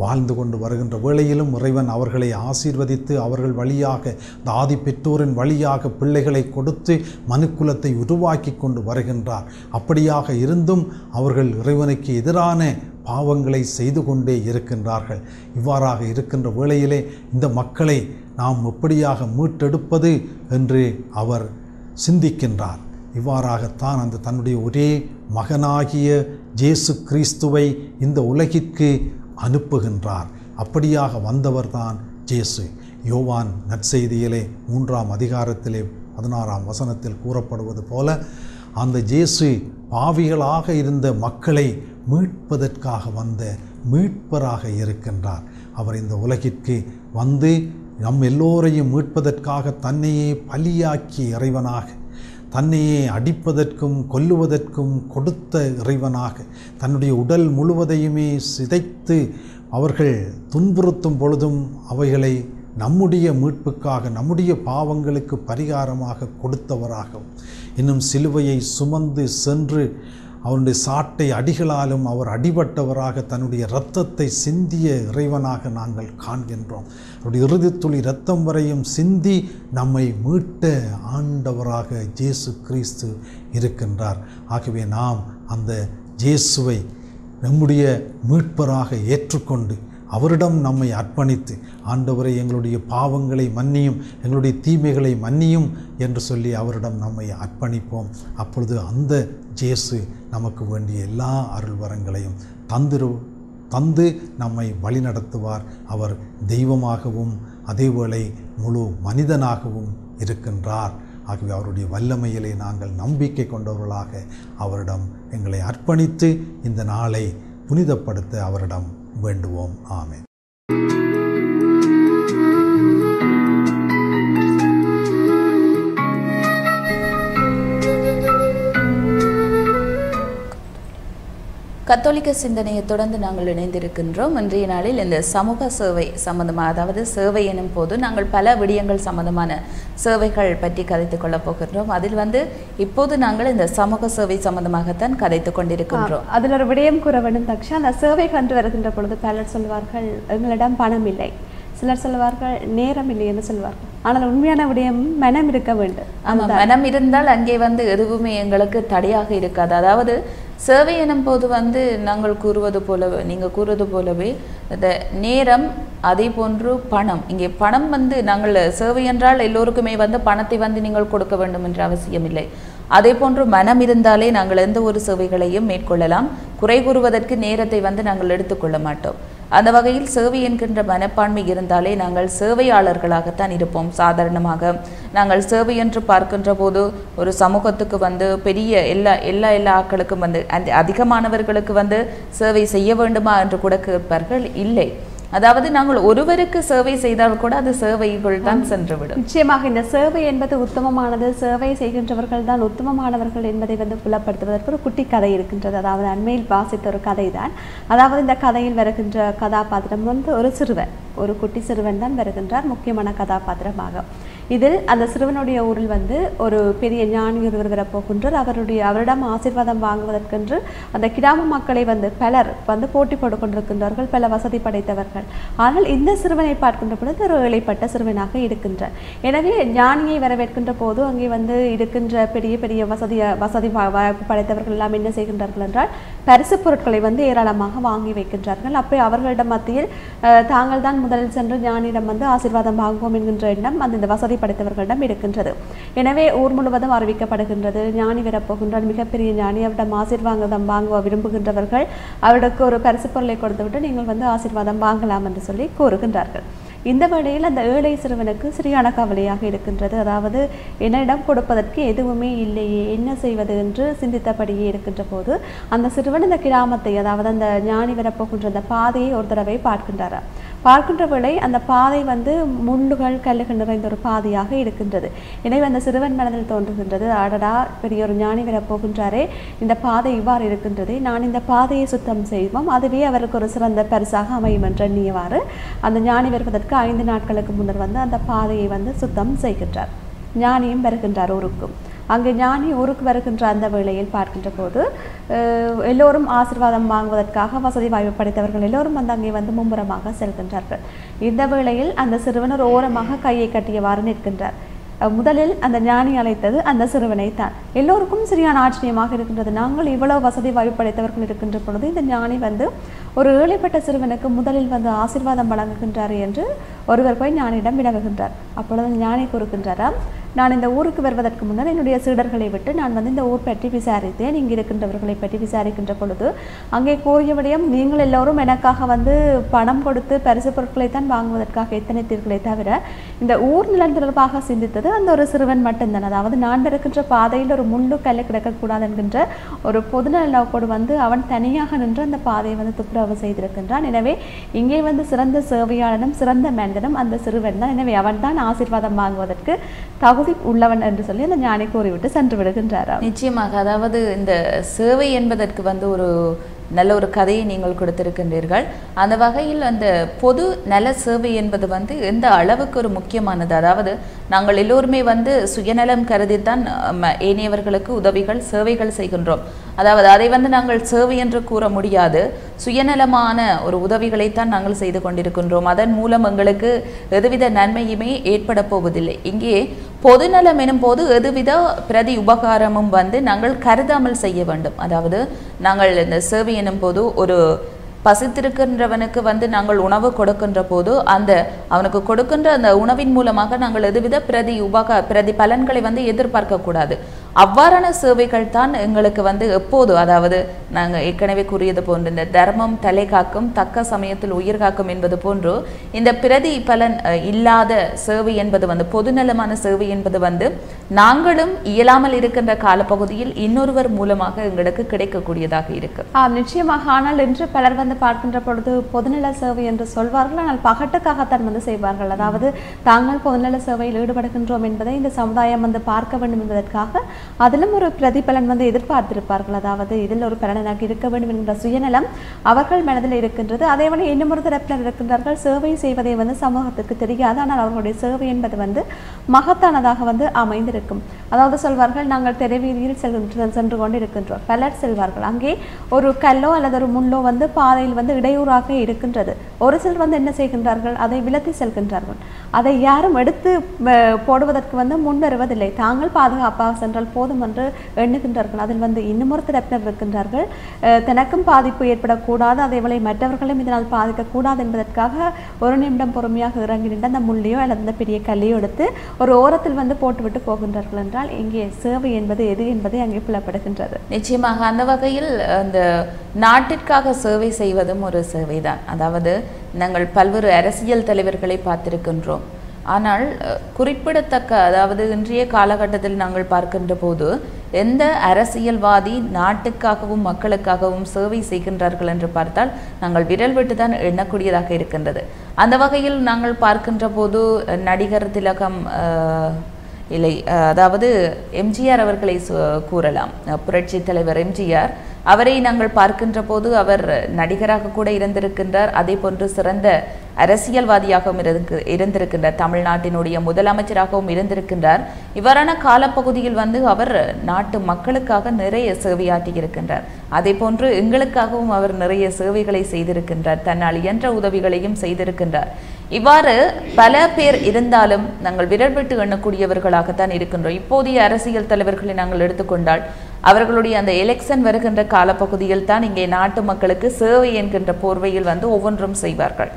வாழ்ந்து கொண்டு வருகின்ற வேளையிலும் இறைவன் அவர்களை ஆசீர்வதித்து அவர்கள் வழியாக இந்த ஆதி பெற்றோரின் வழியாக பிள்ளைகளை கொடுத்து மனுக்குலத்தை உருவாக்கி கொண்டு வருகின்றார். அப்படியாக இருந்தும் அவர்கள் இறைவனுக்கு எதிரான பாவங்களை செய்து கொண்டே இருக்கின்றார்கள். இவ்வாறாக இருக்கின்ற வேளையிலே இந்த மக்களை நாம் எப்படியாக மீட்டெடுப்பது என்று அவர் சிந்திக்கின்றார். இவ்வாறாகத்தான் அந்த தன்னுடைய ஒரே மகனாகிய ஜேசு கிறிஸ்துவை இந்த உலகிற்கு அனுப்புகின்றார். அப்படியாக வந்தவர்தான் ஜேசு. யோவான் நற்செய்தியிலே மூன்றாம் அதிகாரத்திலே பதினாறாம் வசனத்தில் கூறப்படுவது போல அந்த ஜேசு பாவிகளாக இருந்த மக்களை மீட்பதற்காக வந்த மீட்பராக இருக்கின்றார். அவர் இந்த உலகிற்கு வந்து நம் எல்லோரையும் மீட்பதற்காக தன்னையே பலியாக்கி இறைவனாக தன்னையே அடிப்பதற்கும் கொல்லுவதற்கும் கொடுத்த இறைவனாக தன்னுடைய உடல் முழுவதையுமே சிதைத்து அவர்கள் துன்புறுத்தும் பொழுதும் அவைகளை நம்முடைய மீட்புக்காக நம்முடைய பாவங்களுக்கு பரிகாரமாக கொடுத்தவராகவும் இன்னும் சிலுவையை சுமந்து சென்று அவருடைய சாட்டை அடிகளாலும் அவர் அடிபட்டவராக தன்னுடைய இரத்தத்தை சிந்திய இறைவனாக நாங்கள் காண்கின்றோம். அவருடைய இறுதித்துளி இரத்தம் வரையும் சிந்தி நம்மை மீட்ட ஆண்டவராக ஜேசு கிறிஸ்து இருக்கின்றார். ஆகவே நாம் அந்த ஜேசுவை நம்முடைய மீட்பராக ஏற்றுக்கொண்டு அவரிடம் நம்மை அர்ப்பணித்து ஆண்டவரை எங்களுடைய பாவங்களை மன்னியும் எங்களுடைய தீமைகளை மன்னியும் என்று சொல்லி அவரிடம் நம்மை அர்ப்பணிப்போம். அப்பொழுது அந்த ஜேசு நமக்கு வேண்டிய எல்லா அருள் வரங்களையும் தந்திரு தந்து நம்மை வழிநடத்துவார். அவர் தெய்வமாகவும் அதேவேளை முழு மனிதனாகவும் இருக்கின்றார். ஆகவே அவருடைய வல்லமையிலே நாங்கள் நம்பிக்கை கொண்டவர்களாக அவரிடம் எங்களை அர்ப்பணித்து இந்த நாளை புனிதப்படுத்த அவரிடம் வேண்டுவோம். ஆமேன். கத்தோலிக்க சிந்தனையை தொடர்ந்து நாங்கள் இணைந்திருக்கின்றோம். இன்றைய நாளில் இந்த சமூக சேவை சம்பந்தமாக அதாவது சேவை எனும் போது நாங்கள் பல விடயங்கள் சம்பந்தமான சேவைகள் பற்றி கதைத்துக் கொள்ளப் போகின்றோம். அதில் வந்து இப்போது நாங்கள் இந்த சமூக சேவை சம்பந்தமாகத்தான் கதைத்துக் கொண்டிருக்கின்றோம். அதில் ஒரு விடயம் கூற வேண்டும் தக்ஷா. அந்த சேவை கண்டு வருகின்ற பொழுது பலர் சொல்வார்கள் எங்களிடம் பணம் இல்லை. சிலர் சொல்வார்கள் நேரம் இல்லை என்று சொல்வார்கள் ஆனால் உண்மையான விடயம் மனம் இருக்க வேண்டும். ஆமா மனம் இருந்தால் அங்கே வந்து எதுவுமே எங்களுக்கு தடையாக இருக்காது. அதாவது சேவை எனும் போது வந்து நாங்கள் கூறுவது போலவே நீங்க கூறுவது போலவே இந்த நேரம் அதே போன்று பணம். இங்கே பணம் வந்து நாங்கள் சேவை என்றால் எல்லோருக்குமே வந்து பணத்தை வந்து நீங்கள் கொடுக்க வேண்டும் என்ற அவசியம் இல்லை. அதே போன்று மனம் இருந்தாலே நாங்கள் எந்த ஒரு சேவைகளையும் மேற்கொள்ளலாம். குறை கூறுவதற்கு நேரத்தை வந்து நாங்கள் எடுத்துக்கொள்ள மாட்டோம். அந்த வகையில் சேவை என்கின்ற மனப்பான்மை இருந்தாலே நாங்கள் சேவையாளர்களாகத்தான் இருப்போம். சாதாரணமாக நாங்கள் சேவை என்று பார்க்கின்ற போது ஒரு சமூகத்துக்கு வந்து பெரிய எல்லா எல்லா எல்லா ஆக்களுக்கும் வந்து அந்த அதிகமானவர்களுக்கு வந்து சேவை செய்ய வேண்டுமா என்று கூட கேட்பார்கள். இல்லை. அதாவது நாங்கள் ஒருவருக்கு சேவை செய்தால் கூட அது சேவைக்குள் தான் சென்றுவிடும். நிச்சயமாக இந்த சேவை என்பது உத்தமமானது. சேவை செய்கின்றவர்கள் தான் உத்தமமானவர்கள் என்பதை வந்து புலப்படுத்துவதற்கு ஒரு குட்டி கதை இருக்கின்றது. அதாவது அண்மையில் வாசித்த ஒரு கதை தான் அதாவது இந்த கதையில் வருகின்ற கதாபாத்திரம் வந்து ஒரு சிறுவன். ஒரு குட்டி சிறுவன் தான் வருகின்றார். முக்கியமான கதாபாத்திரமாக. இதில் அந்த சிறுவனுடைய ஊரில் வந்து ஒரு பெரிய ஞானி ஒருவர் போகின்றார் அவருடைய அவரிடம் ஆசீர்வாதம் வாங்குவதற்கென்று அந்த கிராம மக்களை வந்து பலர் வந்து போட்டி போட்டுக் கொண்டிருக்கின்றார்கள் பல வசதி படைத்தவர்கள். ஆனால் இந்த சிறுவனை பார்க்கின்ற பொழுது ஒரு இழைப்பட்ட சிறுவனாக இருக்கின்றார். எனவே ஞானியை வரவேற்கின்ற போது அங்கே வந்து இருக்கின்ற பெரிய பெரிய வசதி வசதி வாய்ப்பு படைத்தவர்கள் எல்லாம் என்ன செய்கின்றார்கள் என்றால் பரிசு பொருட்களை வந்து ஏராளமாக வாங்கி வைக்கின்றார்கள். அப்போ அவர்களிடம் மத்தியில் தாங்கள் தான் முதலில் சென்று ஞானியிடம் வந்து ஆசீர்வாதம் வாங்குவோம் என்கின்ற எண்ணம் அந்த இந்த வசதி படைத்தவர்களிடம் இருக்கின்றது. எனவே ஊர் முழுவதும் அறிவிக்கப்படுகின்றது. ஞானி வரப்போகின்றார். மிகப்பெரிய ஞானி. அவரிடம் ஆசீர்வாதம் வாங்க விரும்புகின்றவர்கள் அவருக்கு ஒரு பரிசு பொருளை கொடுத்துவிட்டு நீங்கள் வந்து ஆசீர்வாதம் வாங்கலாம் என்று சொல்லி கூறுகின்றார்கள். இந்த வேளையில் அந்த ஏழை சிறுவனுக்கு சரியான கவலையாக இருக்கின்றது. அதாவது என்னிடம் கொடுப்பதற்கு எதுவுமே இல்லையே என்ன செய்வது என்று சிந்தித்தபடியே இருக்கின்ற போது அந்த சிறுவன் இந்த கிராமத்தை அதாவது அந்த ஞானி வரப்போகின்ற அந்த பாதையை ஒரு தடவை பார்க்கின்றார் பார்க்கின்ற வேளை அந்த பாதை வந்து முள்ளுகள் கல்லுகள் நிறைந்த ஒரு பாதையாக இருக்கின்றது எனவே அந்த சிறுவன் மனதில் தோன்றுகின்றது அடடா பெரிய ஒரு ஞானி வரப்போகின்றாரே இந்த பாதை இவ்வாறு இருக்கின்றது நான் இந்த பாதையை சுத்தம் செய்வோம் அதுவே அவருக்கு ஒரு சிறந்த பரிசாக அமையும் என்று எண்ணியவாறு அந்த ஞானி வருவதற்கு ஐந்து நாட்களுக்கு முன்னர் வந்து அந்த பாதையை வந்து சுத்தம் செய்கின்றார். ஞானியும் வருகின்றார் ஊருக்கும். அங்கு ஞானி ஊருக்கு வருகின்ற அந்த வேளையில் பார்க்கின்ற போது எல்லோரும் ஆசீர்வாதம் வாங்குவதற்காக வசதி வாய்ப்பு படைத்தவர்கள் எல்லோரும் வந்து அங்கே வந்து மும்முரமாக செல்கின்றார்கள். இந்த வேளையில் அந்த சிறுவனர் ஓரமாக கையை கட்டியவாறு நிற்கின்றார். முதலில் அந்த ஞானி அழைத்தது அந்த சிறுவனை தான். எல்லோருக்கும் சரியான ஆச்சரியமாக இருக்கின்றது. நாங்கள் இவ்வளவு வசதி வாய்ப்பு படைத்தவர்கள் இருக்கின்ற பொழுது இந்த ஞானி வந்து ஒரு ஏழைப்பட்ட சிறுவனுக்கு முதலில் வந்து ஆசீர்வாதம் வழங்குகின்றார் என்று ஒருவர் போய் ஞானியிடம் விளங்குகின்றார் அப்பொழுது ஞானி கூறுகின்றாராம் நான் இந்த ஊருக்கு வருவதற்கு முன்னர் என்னுடைய சீடர்களை விட்டு நான் வந்து இந்த ஊர் பற்றி விசாரித்தேன். இங்கே இருக்கின்றவர்களை பற்றி விசாரிக்கின்ற பொழுது அங்கே கூறிய விடயம் நீங்கள் எல்லோரும் எனக்காக வந்து பணம் கொடுத்து பரிசு பொருட்களை தான் வாங்குவதற்காக எத்தனைத்தீர்களே தவிர இந்த ஊர் நிலம் தொடர்பாக சிந்தித்தது அந்த ஒரு சிறுவன் மட்டும்தான். அதாவது நான் இருக்கின்ற பாதையில் ஒரு முள்ளு கல்லை கிடக்கக்கூடாது என்கின்ற ஒரு பொதுநல நோக்கோடு வந்து அவன் தனியாக நின்று அந்த பாதையை வந்து துப்புரவு செய்திருக்கின்றான். எனவே இங்கே வந்து சிறந்த சேவையாளனும் சிறந்த மனிதனும் அந்த சிறுவன் தான். எனவே அவன் தான் ஆசீர்வாதம் வாங்குவதற்கு தகு தகுதி உள்ளவன் என்று சொல்லி அந்த ஞானி கூறிவிட்டு சென்று விடுகின்றாராம். நிச்சயமாக அதாவது இந்த சேவை என்பதற்கு வந்து ஒரு நல்ல ஒரு கதையை நீங்கள் கொடுத்திருக்கின்றீர்கள். அந்த வகையில் அந்த பொது நல சேவை என்பது வந்து எந்த அளவுக்கு ஒரு முக்கியமானது? அதாவது நாங்கள் எல்லோருமே வந்து சுயநலம் கருதித்தான் தான் ஏனையவர்களுக்கு உதவிகள் சேவைகள் செய்கின்றோம். அதாவது அதை வந்து நாங்கள் சேவை என்று கூற முடியாது. சுயநலமான ஒரு உதவிகளைத்தான் நாங்கள் செய்து கொண்டிருக்கின்றோம். அதன் மூலம் எங்களுக்கு எதுவித நன்மையுமே ஏற்பட போவதில்லை. இங்கே பொதுநலம் எனும் போது எதுவித பிரதி உபகாரமும் வந்து நாங்கள் கருதாமல் செய்ய வேண்டும். அதாவது நாங்கள் இந்த சேவை எனும் போது ஒரு பசித்திருக்கின்றவனுக்கு வந்து நாங்கள் உணவு கொடுக்கின்ற போது அந்த அவனுக்கு கொடுக்கின்ற அந்த உணவின் மூலமாக நாங்கள் எதுவித பிரதி உபக பிரதி பலன்களை வந்து எதிர்பார்க்க கூடாது அவ்வாறான சேவைகள் தான் எங்களுக்கு வந்து எப்போது அதாவது நாங்கள் ஏற்கனவே கூறியது போன்று இந்த தர்மம் தலை காக்கும் தக்க சமயத்தில் உயிர் காக்கும் என்பது போன்று இந்த பிரதி பலன் இல்லாத சேவை என்பது வந்து பொதுநலமான சேவை என்பது வந்து நாங்களும் இயலாமல் இருக்கின்ற காலப்பகுதியில் இன்னொருவர் மூலமாக எங்களுக்கு கிடைக்கக்கூடியதாக இருக்கு. ஆம் நிச்சயமாக. ஆனால் இன்று பலர் வந்து பார்க்கின்ற பொழுது பொதுநல சேவை என்று சொல்வார்கள் ஆனால் பகட்டுக்காகத்தான் வந்து செய்வார்கள். அதாவது தாங்கள் பொதுநல சேவையில் ஈடுபடுகின்றோம் என்பதை இந்த சமுதாயம் வந்து பார்க்க வேண்டும் என்பதற்காக அதிலும் ஒரு பிரதிபலன் வந்து எதிர்பார்த்திருப்பார்கள். அதாவது இதில் ஒரு பலனாக இருக்க வேண்டும் என்ற சுயநலம் அவர்கள் மனதில் இருக்கின்றது. அதே போல இன்னும் ஒரு தரப்பினர் இருக்கின்றார்கள். சேவை செய்வதை வந்து சமூகத்துக்கு தெரியாது. ஆனால் அவர்களுடைய சேவை என்பது வந்து மகத்தானதாக வந்து அமைந்திருக்கும். அதாவது சொல்வார்கள் நாங்கள் தெருவீதியில் செல்கின்ற சென்று கொண்டு இருக்கின்றோம் பலர் செல்வார்கள் அங்கே ஒரு கல்லோ அல்லது ஒரு முள்ளோ வந்து பாதையில் வந்து இடையூறாக இருக்கின்றது. ஒரு சிலர் வந்து என்ன செய்கின்றார்கள்? அதை விலத்தி செல்கின்றார்கள். அதை யாரும் எடுத்து போடுவதற்கு வந்து முன்வருவதில்லை தாங்கள் பாதுகாப்பாக சென்றால் போதும் என்று எண்ணுகின்றார்கள். அதில் வந்து இன்னுமொரு தரப்பினர் இருக்கின்றார்கள். தனக்கும் பாதிப்பு ஏற்படக்கூடாது அதேவேளை மற்றவர்களும் இதனால் பாதிக்கக்கூடாது என்பதற்காக ஒரு நிமிடம் பொறுமையாக இறங்கி நின்று அந்த முள்ளையோ அல்லது அந்த பெரிய கல்லையோ எடுத்து ஒரு ஓரத்தில் வந்து போட்டுவிட்டு போகின்றார்கள் என்றால் இங்கே சேவை என்பது எது என்பது அங்கே புலப்படுகின்றது. நிச்சயமாக அந்த வகையில் அந்த நாட்டிற்காக சேவை செய்வதும் ஒரு சேவைதான். அதாவது நாங்கள் பல்வேறு அரசியல் தலைவர்களை பார்த்திருக்கின்றோம். ஆனால் குறிப்பிடத்தக்க அதாவது இன்றைய காலகட்டத்தில் நாங்கள் பார்க்கின்ற போது எந்த அரசியல்வாதி நாட்டுக்காகவும் மக்களுக்காகவும் சேவை செய்கின்றார்கள் என்று பார்த்தால் நாங்கள் விரல் விட்டு தான் எண்ணக்கூடியதாக இருக்கின்றது. அந்த வகையில் நாங்கள் பார்க்கின்ற போது நடிகர் திலகம் அஹ், இல்லை அதாவது எம்ஜிஆர் அவர்களை சு- கூறலாம். புரட்சி தலைவர் எம்ஜிஆர் அவரை நாங்கள் பார்க்கின்ற போது அவர் நடிகராக கூட இருந்திருக்கின்றார். அதே போன்று சிறந்த அரசியல்வாதியாகவும் இருக்கு இருந்திருக்கின்றார் தமிழ்நாட்டினுடைய முதலமைச்சராகவும் இருந்திருக்கின்றார். இவ்வாறான காலப்பகுதியில் வந்து அவர் நாட்டு மக்களுக்காக நிறைய சேவையாற்றி இருக்கின்றார். அதே போன்று எங்களுக்காகவும் அவர் நிறைய சேவைகளை செய்திருக்கின்றார். தன்னால் இயன்ற உதவிகளையும் செய்திருக்கின்றார். இவ்வாறு பல பேர் இருந்தாலும் நாங்கள் விரல் விட்டு எண்ணக்கூடியவர்களாகத்தான் இருக்கின்றோம். இப்போதைய அரசியல் தலைவர்களை நாங்கள் எடுத்துக்கொண்டால் அவர்களுடைய அந்த எலெக்ஷன் வருகின்ற காலப்பகுதியில் தான் இங்கே நாட்டு மக்களுக்கு சேவை என்கின்ற போர்வையில் வந்து ஒவ்வொன்றும் செய்வார்கள்.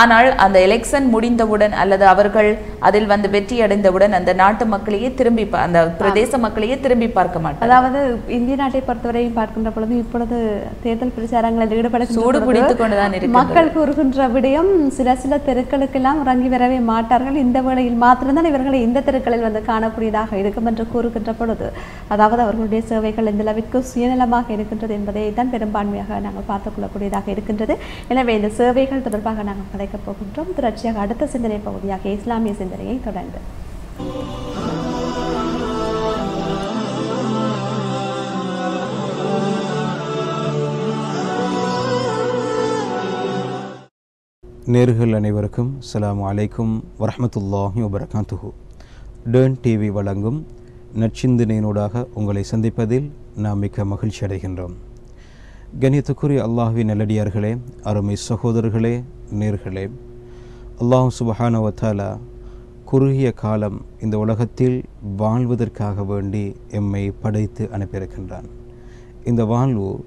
ஆனால் அந்த எலெக்ஷன் முடிந்தவுடன் அல்லது அவர்கள் அதில் வந்து வெற்றி அடைந்தவுடன் அந்த நாட்டு மக்களையே திரும்பி அந்த பிரதேச மக்களையே திரும்பி பார்க்க மாட்டார் அதாவது இந்திய நாட்டை பொறுத்தவரையும் பார்க்கின்ற பொழுது இப்பொழுது தேர்தல் பிரச்சாரங்களில் ஈடுபடுகின்ற சூடு பிடித்துக் கொண்டுதான் இருக்கின்றது. மக்கள் கூறுகின்ற விடயம் சில சில தெருக்களுக்கெல்லாம் இறங்கி வரவே மாட்டார்கள். இந்த வேளையில் மாத்திரம்தான் இவர்களை இந்த தெருக்களில் வந்து காணக்கூடியதாக இருக்கும் என்று கூறுகின்ற பொழுது அதாவது அவர்களுடைய சேவைகள் எந்த அளவிற்கு சுயநலமாக இருக்கின்றது என்பதை தான் பெரும்பான்மையாக நாங்கள் பார்த்துக் கொள்ளக்கூடியதாக இருக்கின்றது. எனவே இந்த சேவைகள் தொடர்பாக நாங்கள் கலைக்கப் போகின்றோம். தொடர்ச்சியாக அடுத்த சிந்தனை பகுதியாக இஸ்லாமிய சிந்தனையை தொடர்ந்து. நேர்கள் அனைவருக்கும் அஸ்ஸலாமு அலைக்கும் வரமத்துல்லாஹி வபரகாத்துஹு. டேர்ன் டிவி வழங்கும் நற்சிந்தனையினூடாக உங்களை சந்திப்பதில் நாம் மிக்க மகிழ்ச்சி அடைகின்றோம் கணியத்துக்குரிய அல்லாஹுவின் நல்லடியார்களே அருமை சகோதரர்களே நேர்களே அல்லாஹ் சுபஹான வத்தாலா குறுகிய காலம் இந்த உலகத்தில் வாழ்வதற்காக வேண்டி எம்மை படைத்து அனுப்பியிருக்கின்றான். இந்த வாழ்வு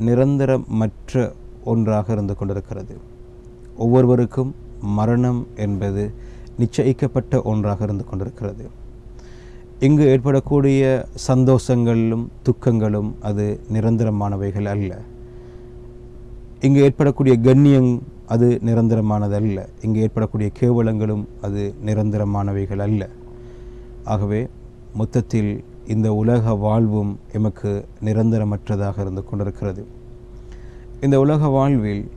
நிரந்தரமற்ற ஒன்றாக இருந்து கொண்டிருக்கிறது. ஒவ்வொருவருக்கும் மரணம் என்பது நிச்சயிக்கப்பட்ட ஒன்றாக இருந்து கொண்டிருக்கிறது. இங்கு ஏற்படக்கூடிய சந்தோஷங்களும் துக்கங்களும் அது நிரந்தரமானவைகள் அல்ல. இங்கு ஏற்படக்கூடிய கண்ணியம் அது நிரந்தரமானதல்ல. இங்கே ஏற்படக்கூடிய கேவலங்களும் அது நிரந்தரமானவைகள் அல்ல. ஆகவே மொத்தத்தில் இந்த உலக வாழ்வும் எமக்கு நிரந்தரமற்றதாக இருந்து கொண்டிருக்கிறது. இந்த உலக வாழ்வில்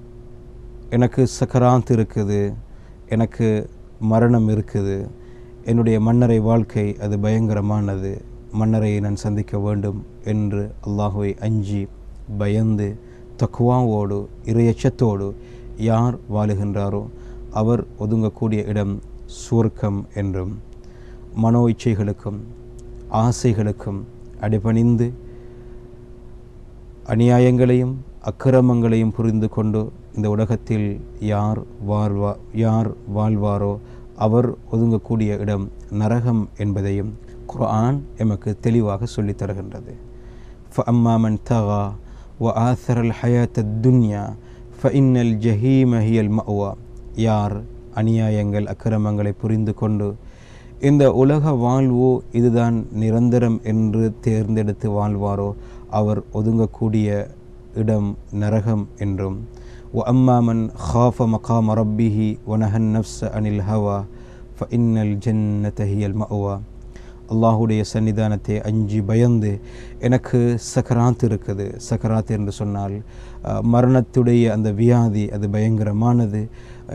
எனக்கு சக்கராந்த் இருக்குது எனக்கு மரணம் இருக்குது என்னுடைய மன்னரை வாழ்க்கை அது பயங்கரமானது மன்னரையை நான் சந்திக்க வேண்டும் என்று அல்லாஹுவை அஞ்சி பயந்து தக்குவாவோடு இறையச்சத்தோடு யார் வாழுகின்றாரோ அவர் ஒதுங்கக்கூடிய இடம் சுவர்க்கம் என்றும் மனோ இச்சைகளுக்கும் ஆசைகளுக்கும் அடிபணிந்து அநியாயங்களையும் அக்கிரமங்களையும் புரிந்து கொண்டு இந்த உலகத்தில் யார் வாழ்வா யார் வாழ்வாரோ அவர் ஒதுங்கக்கூடிய இடம் நரகம் என்பதையும் குர்ஆன் எமக்கு தெளிவாக சொல்லித் தருகின்றது ஃப தகா வ ஆசரல் ஹயாத் துன்யா ஃபஇன்னல் ஜஹீமஹியல் மவ்வா யார் அநியாயங்கள் அக்கிரமங்களை புரிந்து கொண்டு இந்த உலக வாழ்வோ இதுதான் நிரந்தரம் என்று தேர்ந்தெடுத்து வாழ்வாரோ அவர் ஒதுங்கக்கூடிய இடம் நரகம் என்றும். ஒ அம்மாமன் ஹாஃப மகா ரப்பிஹி ஒனஹன் நப்ஸ் அனில் ஹவா ஃப இன்னல் ஜன்னதஹியல் மவ்வா அல்லாஹுடைய சன்னிதானத்தை அஞ்சு பயந்து எனக்கு சக்ராத் இருக்குது. சக்ராத் என்று சொன்னால் மரணத்துடைய அந்த வியாதி அது பயங்கரமானது.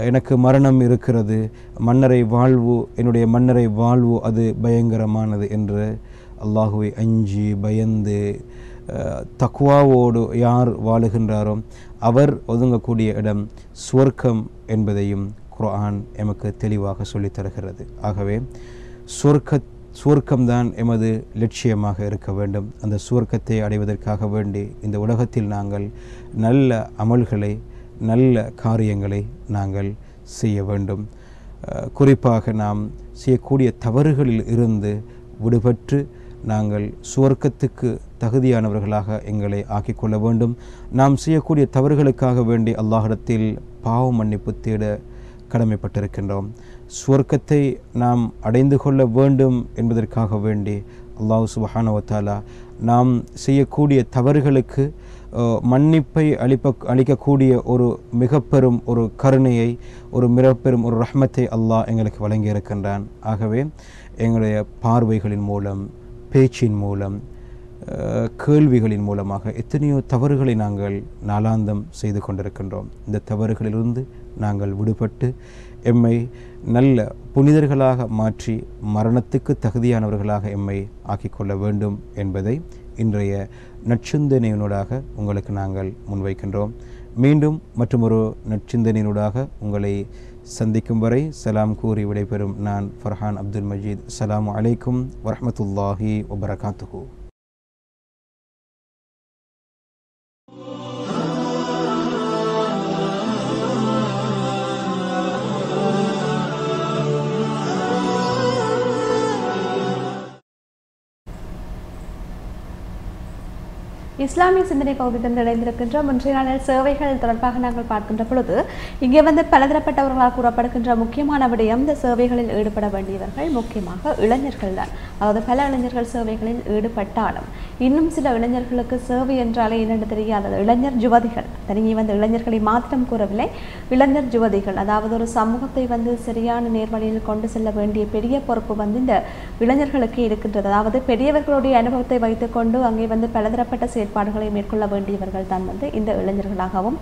எனக்கு மரணம் இருக்கிறது மன்னரை வாழ்வு என்னுடைய மன்னரை வாழ்வு அது பயங்கரமானது என்று அல்லாஹுவை அஞ்சி பயந்து தக்குவாவோடு யார் வாழுகின்றாரோ அவர் ஒதுங்கக்கூடிய இடம் சுவர்க்கம் என்பதையும் குர்ஆன் எமக்கு தெளிவாக சொல்லித் தருகிறது ஆகவே சொர்க்க சுவர்க்கம்தான் எமது லட்சியமாக இருக்க வேண்டும். அந்த சுவர்க்கத்தை அடைவதற்காக வேண்டி இந்த உலகத்தில் நாங்கள் நல்ல அமல்களை நல்ல காரியங்களை நாங்கள் செய்ய வேண்டும். குறிப்பாக நாம் செய்யக்கூடிய தவறுகளில் இருந்து விடுபட்டு நாங்கள் சுவர்க்கத்துக்கு தகுதியானவர்களாக எங்களை ஆக்கிக்கொள்ள வேண்டும். நாம் செய்யக்கூடிய தவறுகளுக்காக வேண்டி அல்லாஹிடத்தில் பாவ மன்னிப்பு தேட கடமைப்பட்டிருக்கின்றோம். சுவர்க்கத்தை நாம் அடைந்து கொள்ள வேண்டும் என்பதற்காக வேண்டி அல்லாஹ் சுபஹானவத்தாலா நாம் செய்யக்கூடிய தவறுகளுக்கு மன்னிப்பை அளிப்ப அளிக்கக்கூடிய ஒரு மிக பெரும் ஒரு கருணையை ஒரு மிகப்பெரும் ஒரு ரஹ்மத்தை அல்லாஹ் எங்களுக்கு வழங்கியிருக்கின்றான் ஆகவே எங்களுடைய பார்வைகளின் மூலம் பேச்சின் மூலம் கேள்விகளின் மூலமாக எத்தனையோ தவறுகளை நாங்கள் நாளாந்தம் செய்து கொண்டிருக்கின்றோம். இந்த தவறுகளிலிருந்து நாங்கள் விடுபட்டு எம்மை நல்ல புனிதர்களாக மாற்றி மரணத்துக்கு தகுதியானவர்களாக எம்மை ஆக்கிக்கொள்ள வேண்டும் என்பதை இன்றைய நற்சிந்தனையினூடாக உங்களுக்கு நாங்கள் முன்வைக்கின்றோம். மீண்டும் மற்றொரு நற்சிந்தனையினூடாக உங்களை சந்திக்கும் வரை சலாம் கூறி விடைபெறும் நான் ஃபர்ஹான் அப்துல் மஜீத். சலாம் அலைக்கும் வரமத்துல்லாஹி வபரகாத்துஹு. இஸ்லாமிய சிந்தனை பகுதியில் இணைந்திருக்கின்ற முன்றைய நாளில் சேவைகள் தொடர்பாக நாங்கள் பார்க்கின்ற பொழுது இங்கே வந்து பலதரப்பட்டவர்களால் கூறப்படுகின்ற முக்கியமான விடயம் இந்த சேவைகளில் ஈடுபட வேண்டியவர்கள் முக்கியமாக இளைஞர்கள் தான். அதாவது பல இளைஞர்கள் சேவைகளில் ஈடுபட்டாலும் இன்னும் சில இளைஞர்களுக்கு சேவை என்றாலே என்னென்னு தெரியாது இளைஞர் யுவதிகள். தனியே வந்து இளைஞர்களை மாத்திரம் கூறவில்லை. இளைஞர் யுவதிகள் அதாவது ஒரு சமூகத்தை வந்து சரியான நேர்வழியில் கொண்டு செல்ல வேண்டிய பெரிய பொறுப்பு வந்து இந்த இளைஞர்களுக்கு இருக்கின்றது. அதாவது பெரியவர்களுடைய அனுபவத்தை வைத்துக்கொண்டு அங்கே வந்து பலதரப்பட்ட செயற்பாடுகளை மேற்கொள்ள வேண்டியவர்கள் தான் வந்து இந்த இளைஞர்களாகவும்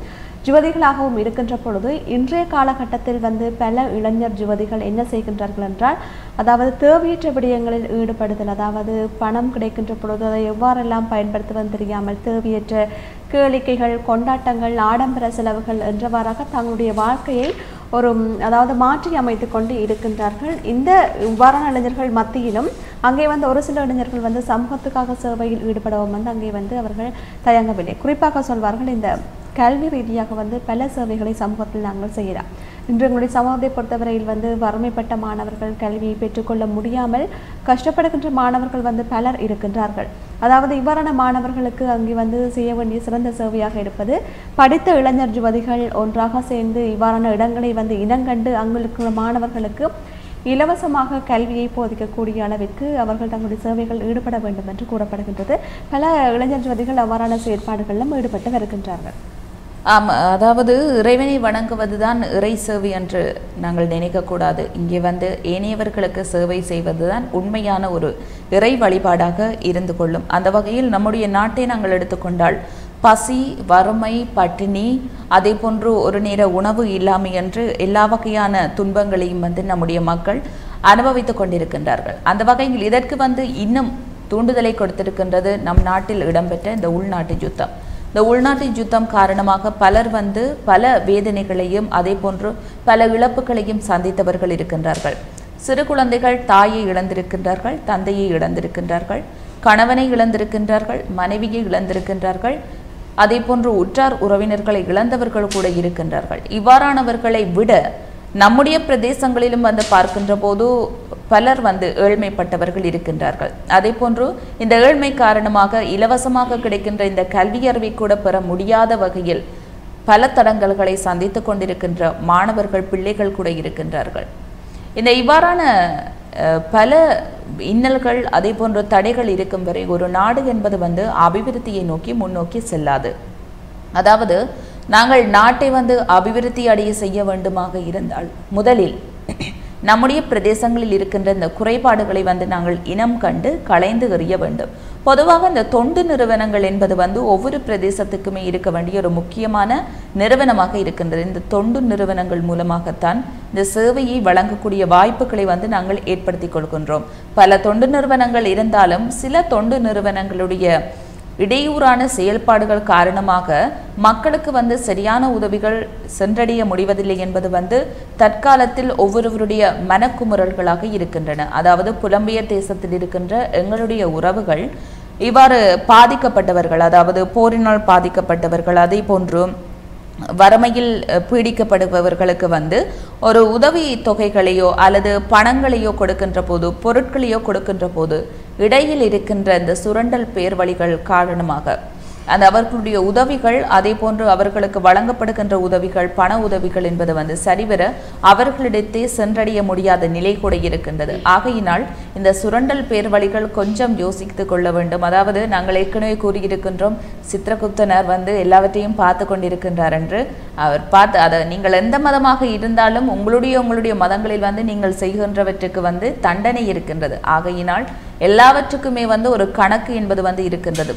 யுவதிகளாகவும் இருக்கின்ற பொழுது இன்றைய காலகட்டத்தில் வந்து பல இளைஞர் யுவதிகள் என்ன செய்கின்றார்கள் என்றால் அதாவது தேவையற்ற விடயங்களில் ஈடுபடுதல் அதாவது பணம் கிடைக்கின்ற பொழுது அதை எவ்வாறெல்லாம் பயன்படுத்துவது தெரியாமல் தேவையற்ற கேளிக்கைகள் கொண்டாட்டங்கள் ஆடம்பர செலவுகள் என்றவாறாக தங்களுடைய வாழ்க்கையை ஒரு அதாவது மாற்றி அமைத்து கொண்டு இருக்கின்றார்கள். இந்த இவ்வாறான இளைஞர்கள் மத்தியிலும் அங்கே வந்து ஒரு சில இளைஞர்கள் வந்து சமூகத்துக்காக சேவையில் ஈடுபடவும் வந்து அங்கே வந்து அவர்கள் தயங்கவில்லை. குறிப்பாக சொல்வார்கள் இந்த கல்வி ரீதியாக வந்து பல சேவைகளை சமூகத்தில் நாங்கள் செய்கிறோம் இன்று எங்களுடைய சமூகத்தை பொறுத்தவரையில் வந்து வறுமைப்பட்ட மாணவர்கள் கல்வியை பெற்றுக்கொள்ள முடியாமல் கஷ்டப்படுகின்ற மாணவர்கள் வந்து பலர் இருக்கின்றார்கள். அதாவது இவ்வாறான மாணவர்களுக்கு அங்கே வந்து செய்ய வேண்டிய சிறந்த சேவையாக இருப்பது படித்த இளைஞர் யுவதிகள் ஒன்றாக சேர்ந்து இவ்வாறான இடங்களை வந்து இனங்கண்டு அங்குள்ள மாணவர்களுக்கு இலவசமாக கல்வியை போதிக்கக்கூடிய அளவிற்கு அவர்கள் தங்களுடைய சேவைகள் ஈடுபட வேண்டும் என்று கூறப்படுகின்றது. பல இளைஞர் ஜுவதிகள் அவ்வாறான செயற்பாடுகளிலும் ஈடுபட்டு வருகின்றார்கள். ஆமாம் அதாவது இறைவனை வணங்குவதுதான் இறை சேவை என்று நாங்கள் நினைக்கக்கூடாது. இங்கே வந்து ஏனையவர்களுக்கு சேவை செய்வதுதான் உண்மையான ஒரு இறை வழிபாடாக இருந்து கொள்ளும். அந்த வகையில் நம்முடைய நாட்டை நாங்கள் எடுத்துக்கொண்டால் பசி வறுமை பட்டினி அதே போன்று ஒரு நேர உணவு இல்லாமை என்று எல்லா வகையான துன்பங்களையும் வந்து நம்முடைய மக்கள் அனுபவித்துக் கொண்டிருக்கின்றார்கள். அந்த வகையில் இதற்கு வந்து இன்னும் தூண்டுதலை கொடுத்திருக்கின்றது நம் நாட்டில் இடம்பெற்ற இந்த உள்நாட்டு யுத்தம். இந்த உள்நாட்டு யுத்தம் காரணமாக பலர் வந்து பல வேதனைகளையும் அதே போன்று பல இழப்புகளையும் சந்தித்தவர்கள் இருக்கின்றார்கள். சிறு குழந்தைகள் தாயை இழந்திருக்கின்றார்கள் தந்தையை இழந்திருக்கின்றார்கள் கணவனை இழந்திருக்கின்றார்கள் மனைவியை இழந்திருக்கின்றார்கள் அதே போன்று உற்றார் உறவினர்களை இழந்தவர்கள் கூட இருக்கின்றார்கள். இவ்வாறானவர்களை விட நம்முடைய பிரதேசங்களிலும் வந்து பார்க்கின்ற போது பலர் வந்து ஏழ்மைப்பட்டவர்கள் இருக்கின்றார்கள். அதே போன்று இந்த ஏழ்மை காரணமாக இலவசமாக கிடைக்கின்ற இந்த கல்வி அறிவை கூட பெற முடியாத வகையில் பல தடங்கல்களை சந்தித்து கொண்டிருக்கின்ற மாணவர்கள் பிள்ளைகள் கூட இருக்கின்றார்கள். இந்த இவ்வாறான பல இன்னல்கள் அதே போன்ற தடைகள் இருக்கும் வரை ஒரு நாடு என்பது வந்து அபிவிருத்தியை நோக்கி முன்னோக்கி செல்லாது. அதாவது நாங்கள் நாட்டை வந்து அபிவிருத்தி அடைய செய்ய வேண்டுமாக இருந்தால் முதலில் நம்முடைய பிரதேசங்களில் இருக்கின்ற இந்த குறைபாடுகளை வந்து நாங்கள் இனம் கண்டு களைந்து எறிய வேண்டும். பொதுவாக இந்த தொண்டு நிறுவனங்கள் என்பது வந்து ஒவ்வொரு பிரதேசத்துக்குமே இருக்க வேண்டிய ஒரு முக்கியமான நிறுவனமாக இருக்கின்றது. இந்த தொண்டு நிறுவனங்கள் மூலமாகத்தான் இந்த சேவையை வழங்கக்கூடிய வாய்ப்புகளை வந்து நாங்கள் ஏற்படுத்திக் கொள்கின்றோம். பல தொண்டு நிறுவனங்கள் இருந்தாலும் சில தொண்டு நிறுவனங்களுடைய இடையூறான செயல்பாடுகள் காரணமாக மக்களுக்கு வந்து சரியான உதவிகள் சென்றடைய முடிவதில்லை என்பது வந்து தற்காலத்தில் ஒவ்வொருவருடைய மனக்குமுறல்களாக இருக்கின்றன. அதாவது புலம்பெயர் தேசத்தில் இருக்கின்ற எங்களுடைய உறவுகள் இவ்வாறு பாதிக்கப்பட்டவர்கள் அதாவது போரினால் பாதிக்கப்பட்டவர்கள் அதே போன்று வறுமையில் பீடிக்கப்படுபவர்களுக்கு வந்து ஒரு உதவி தொகைகளையோ அல்லது பணங்களையோ கொடுக்கின்ற போது பொருட்களையோ கொடுக்கின்ற போது இடையில் இருக்கின்ற இந்த சுரண்டல் பேர் வழிகள் காரணமாக அந்த அவர்களுடைய உதவிகள் அதே போன்று அவர்களுக்கு வழங்கப்படுகின்ற உதவிகள் பண உதவிகள் என்பது வந்து சரிவர அவர்களிடத்தே சென்றடைய முடியாத நிலை கூட இருக்கின்றது. ஆகையினால் இந்த சுரண்டல் பேர் வழிகள் கொஞ்சம் யோசித்துக் கொள்ள வேண்டும். அதாவது நாங்கள் ஏற்கனவே கூறியிருக்கின்றோம் சித்திரகுப்தனர் வந்து எல்லாவற்றையும் பார்த்து கொண்டிருக்கின்றார் என்று. அவர் பார்த்து அதை நீங்கள் எந்த மதமாக இருந்தாலும் உங்களுடைய உங்களுடைய மதங்களில் வந்து நீங்கள் செய்கின்றவற்றுக்கு வந்து தண்டனை இருக்கின்றது. ஆகையினால் எல்லாவற்றுக்குமே வந்து ஒரு கணக்கு என்பது வந்து இருக்கின்றது.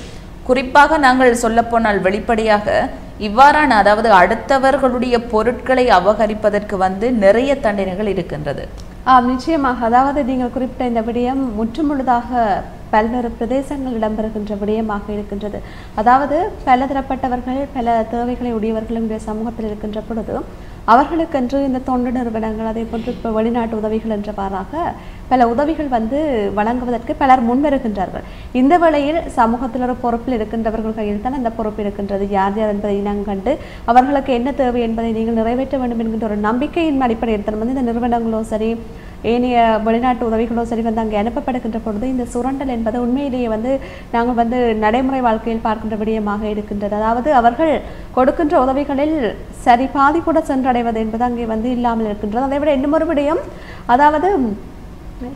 குறிப்பாக நாங்கள் சொல்லப்போனால் வெளிப்படையாக இவ்வாறான அதாவது அடுத்தவர்களுடைய பொருட்களை அபகரிப்பதற்கு வந்து நிறைய தண்டனைகள் இருக்கின்றது. ஆம் நிச்சயமாக. அதாவது நீங்கள் குறிப்பிட்ட இந்த விடயம் முற்றுமுழுதாக பல்வேறு பிரதேசங்கள் இடம்பெறுகின்ற விடயமாக இருக்கின்றது. அதாவது பல தரப்பட்டவர்கள் பல தேவைகளை உடையவர்கள் சமூகத்தில் இருக்கின்ற பொழுது அவர்களுக்கென்று இந்த தொண்டு நிறுவனங்கள் அதே போன்று இப்போ வெளிநாட்டு உதவிகள் என்றவாறாக பல உதவிகள் வந்து வழங்குவதற்கு பலர் முன்வருகின்றார்கள். இந்த வேளையில் சமூகத்தில் ஒரு பொறுப்பில் இருக்கின்றவர்கள் கையில் தான் அந்த பொறுப்பு இருக்கின்றது. யார் யார் என்பதை இனம் கண்டு அவர்களுக்கு என்ன தேவை என்பதை நீங்கள் நிறைவேற்ற வேண்டும் என்கின்ற ஒரு நம்பிக்கையின் அடிப்படையில் தான் வந்து இந்த நிறுவனங்களோ சரி ஏனைய வெளிநாட்டு உதவிகளோ சரி வந்து அங்கே அனுப்பப்படுகின்ற பொழுது இந்த சுரண்டல் என்பது உண்மையிலேயே வந்து நாங்கள் வந்து நடைமுறை வாழ்க்கையில் பார்க்கின்ற விடயமாக இருக்கின்றது. அதாவது அவர்கள் கொடுக்கின்ற உதவிகளில் சரி பாதி கூட சென்றடைவது என்பது அங்கே வந்து இல்லாமல் இருக்கின்றது. அதை விட இன்னும் ஒரு விடயம் அதாவது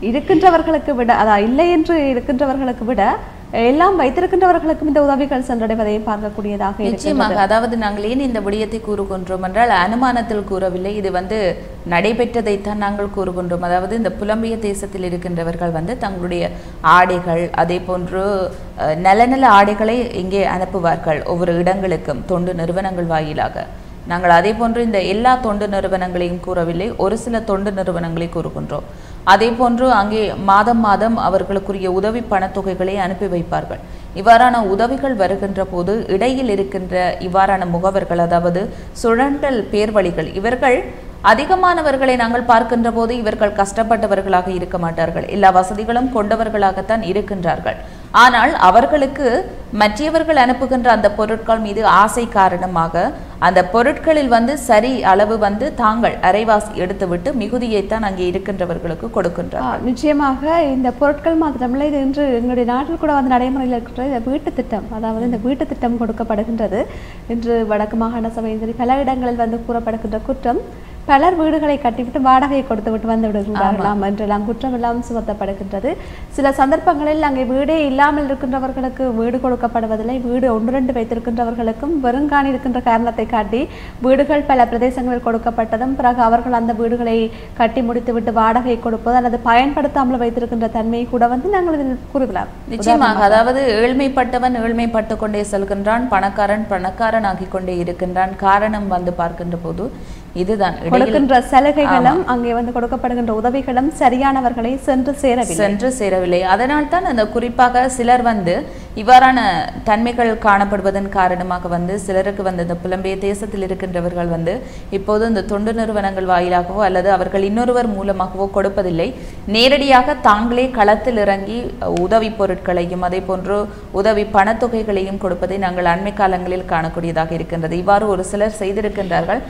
இருக்கின்றவர்களுக்கு விட அதான் இல்லை என்று இருக்கின்றவர்களுக்கு விட எல்லாம் வைத்திருக்கின்றவர்களுக்கும் இந்த உதவிகள் சென்றடைவதை பார்க்கக்கூடியதாக நிச்சயமாக. அதாவது நாங்கள் ஏன் இந்த விடயத்தை கூறுகின்றோம் என்றால் அனுமானத்தில் கூறவில்லை. இது வந்து நடைபெற்றதைத்தான் நாங்கள் கூறுகின்றோம். அதாவது இந்த புலம்பிய தேசத்தில் இருக்கின்றவர்கள் வந்து தங்களுடைய ஆடைகள் அதே போன்று அஹ், நல்ல நல்ல ஆடைகளை இங்கே அனுப்புவார்கள் ஒவ்வொரு இடங்களுக்கும் தொண்டு நிறுவனங்கள் வாயிலாக. நாங்கள் அதே போன்று இந்த எல்லா தொண்டு நிறுவனங்களையும் கூறவில்லை. ஒரு சில தொண்டு நிறுவனங்களை கூறுகின்றோம். அதே போன்று அங்கே மாதம் மாதம் அவர்களுக்குரிய உதவி பணத்தொகைகளை அனுப்பி வைப்பார்கள். இவ்வாறான உதவிகள் வருகின்ற போது இடையில் இருக்கின்ற இவ்வாறான முகவர்கள் அதாவது சுழண்டல் பேர்வழிகள் இவர்கள் அதிகமானவர்களை நாங்கள் பார்க்கின்ற போது இவர்கள் கஷ்டப்பட்டவர்களாக இருக்க மாட்டார்கள். எல்லா வசதிகளும் கொண்டவர்களாகத்தான் இருக்கின்றார்கள். ஆனால் அவர்களுக்கு மற்றவர்கள் அனுப்புகின்ற அந்த பொருட்கள் மீது ஆசை காரணமாக அந்த பொருட்களில் வந்து சரி அளவு வந்து தாங்கள் அரைவாசி எடுத்துவிட்டு மிகுதியைத்தான் அங்கே இருக்கின்றவர்களுக்கு கொடுக்கின்றார். நிச்சயமாக இந்த பொருட்கள் மாத்திரமல்ல. இது இன்று எங்களுடைய நாட்டில் கூட வந்து நடைமுறையில் இருக்கிற இந்த வீட்டு திட்டம் அதாவது இந்த வீட்டு திட்டம் கொடுக்கப்படுகின்றது. இன்று வடக்கு மாகாண சபையின் பல இடங்களில் வந்து கூறப்படுகின்ற குற்றம் பலர் வீடுகளை கட்டிவிட்டு வாடகையை கொடுத்து விட்டு வந்து விடுகிறார்களாம் என்றெல்லாம் குற்றம் எல்லாம் சுமத்தப்படுகின்றது. சில சந்தர்ப்பங்களில் அங்கே வீடே இல்லாமல் இருக்கின்றவர்களுக்கு வீடு கொடுக்கப்படுவதில்லை. வீடு ஒன்று ரெண்டு வைத்திருக்கின்றவர்களுக்கும் வெறுங்காணி இருக்கின்ற காரணத்தை காட்டி வீடுகள் பல பிரதேசங்களில் கொடுக்கப்பட்டதும் பிறகு அவர்கள் அந்த வீடுகளை கட்டி முடித்துவிட்டு வாடகை கொடுப்பது அல்லது பயன்படுத்தாமல் வைத்திருக்கின்ற தன்மையை கூட வந்து நாங்கள் இதில் கூறுகிறோம் நிச்சயமாக. அதாவது ஏழ்மைப்பட்டவன் ஏழ்மைப்பட்டு கொண்டே செல்கின்றான் பணக்காரன் பணக்காரன் ஆகிக் கொண்டே இருக்கின்றான். காரணம் வந்து பார்க்கின்ற போது இதுதான். கொடுக்கின்ற சலுகைகளும் அங்கே வந்து கொடுக்கப்படுகின்ற உதவிகளும் சரியானவர்களை சென்று சேரவில்லை. சென்று சேரவில்லை. அதனால் தான் அந்த குறிப்பாக சிலர் வந்து இவ்வாறான தன்மைகள் காணப்படுவதன் காரணமாக வந்து சிலருக்கு வந்து இந்த புலம்பெயர் தேசத்தில் இருக்கின்றவர்கள் வந்து இப்போது இந்த தொண்டு நிறுவனங்கள் வாயிலாகவோ அல்லது அவர்கள் இன்னொருவர் மூலமாகவோ கொடுப்பதில்லை. நேரடியாக தாங்களே களத்தில் இறங்கி உதவி பொருட்களையும் அதே போன்று உதவி பணத்தொகைகளையும் கொடுப்பதை நாங்கள் அண்மை காலங்களில் காணக்கூடியதாக இருக்கின்றது. இவ்வாறு ஒரு சிலர் செய்திருக்கின்றார்கள்.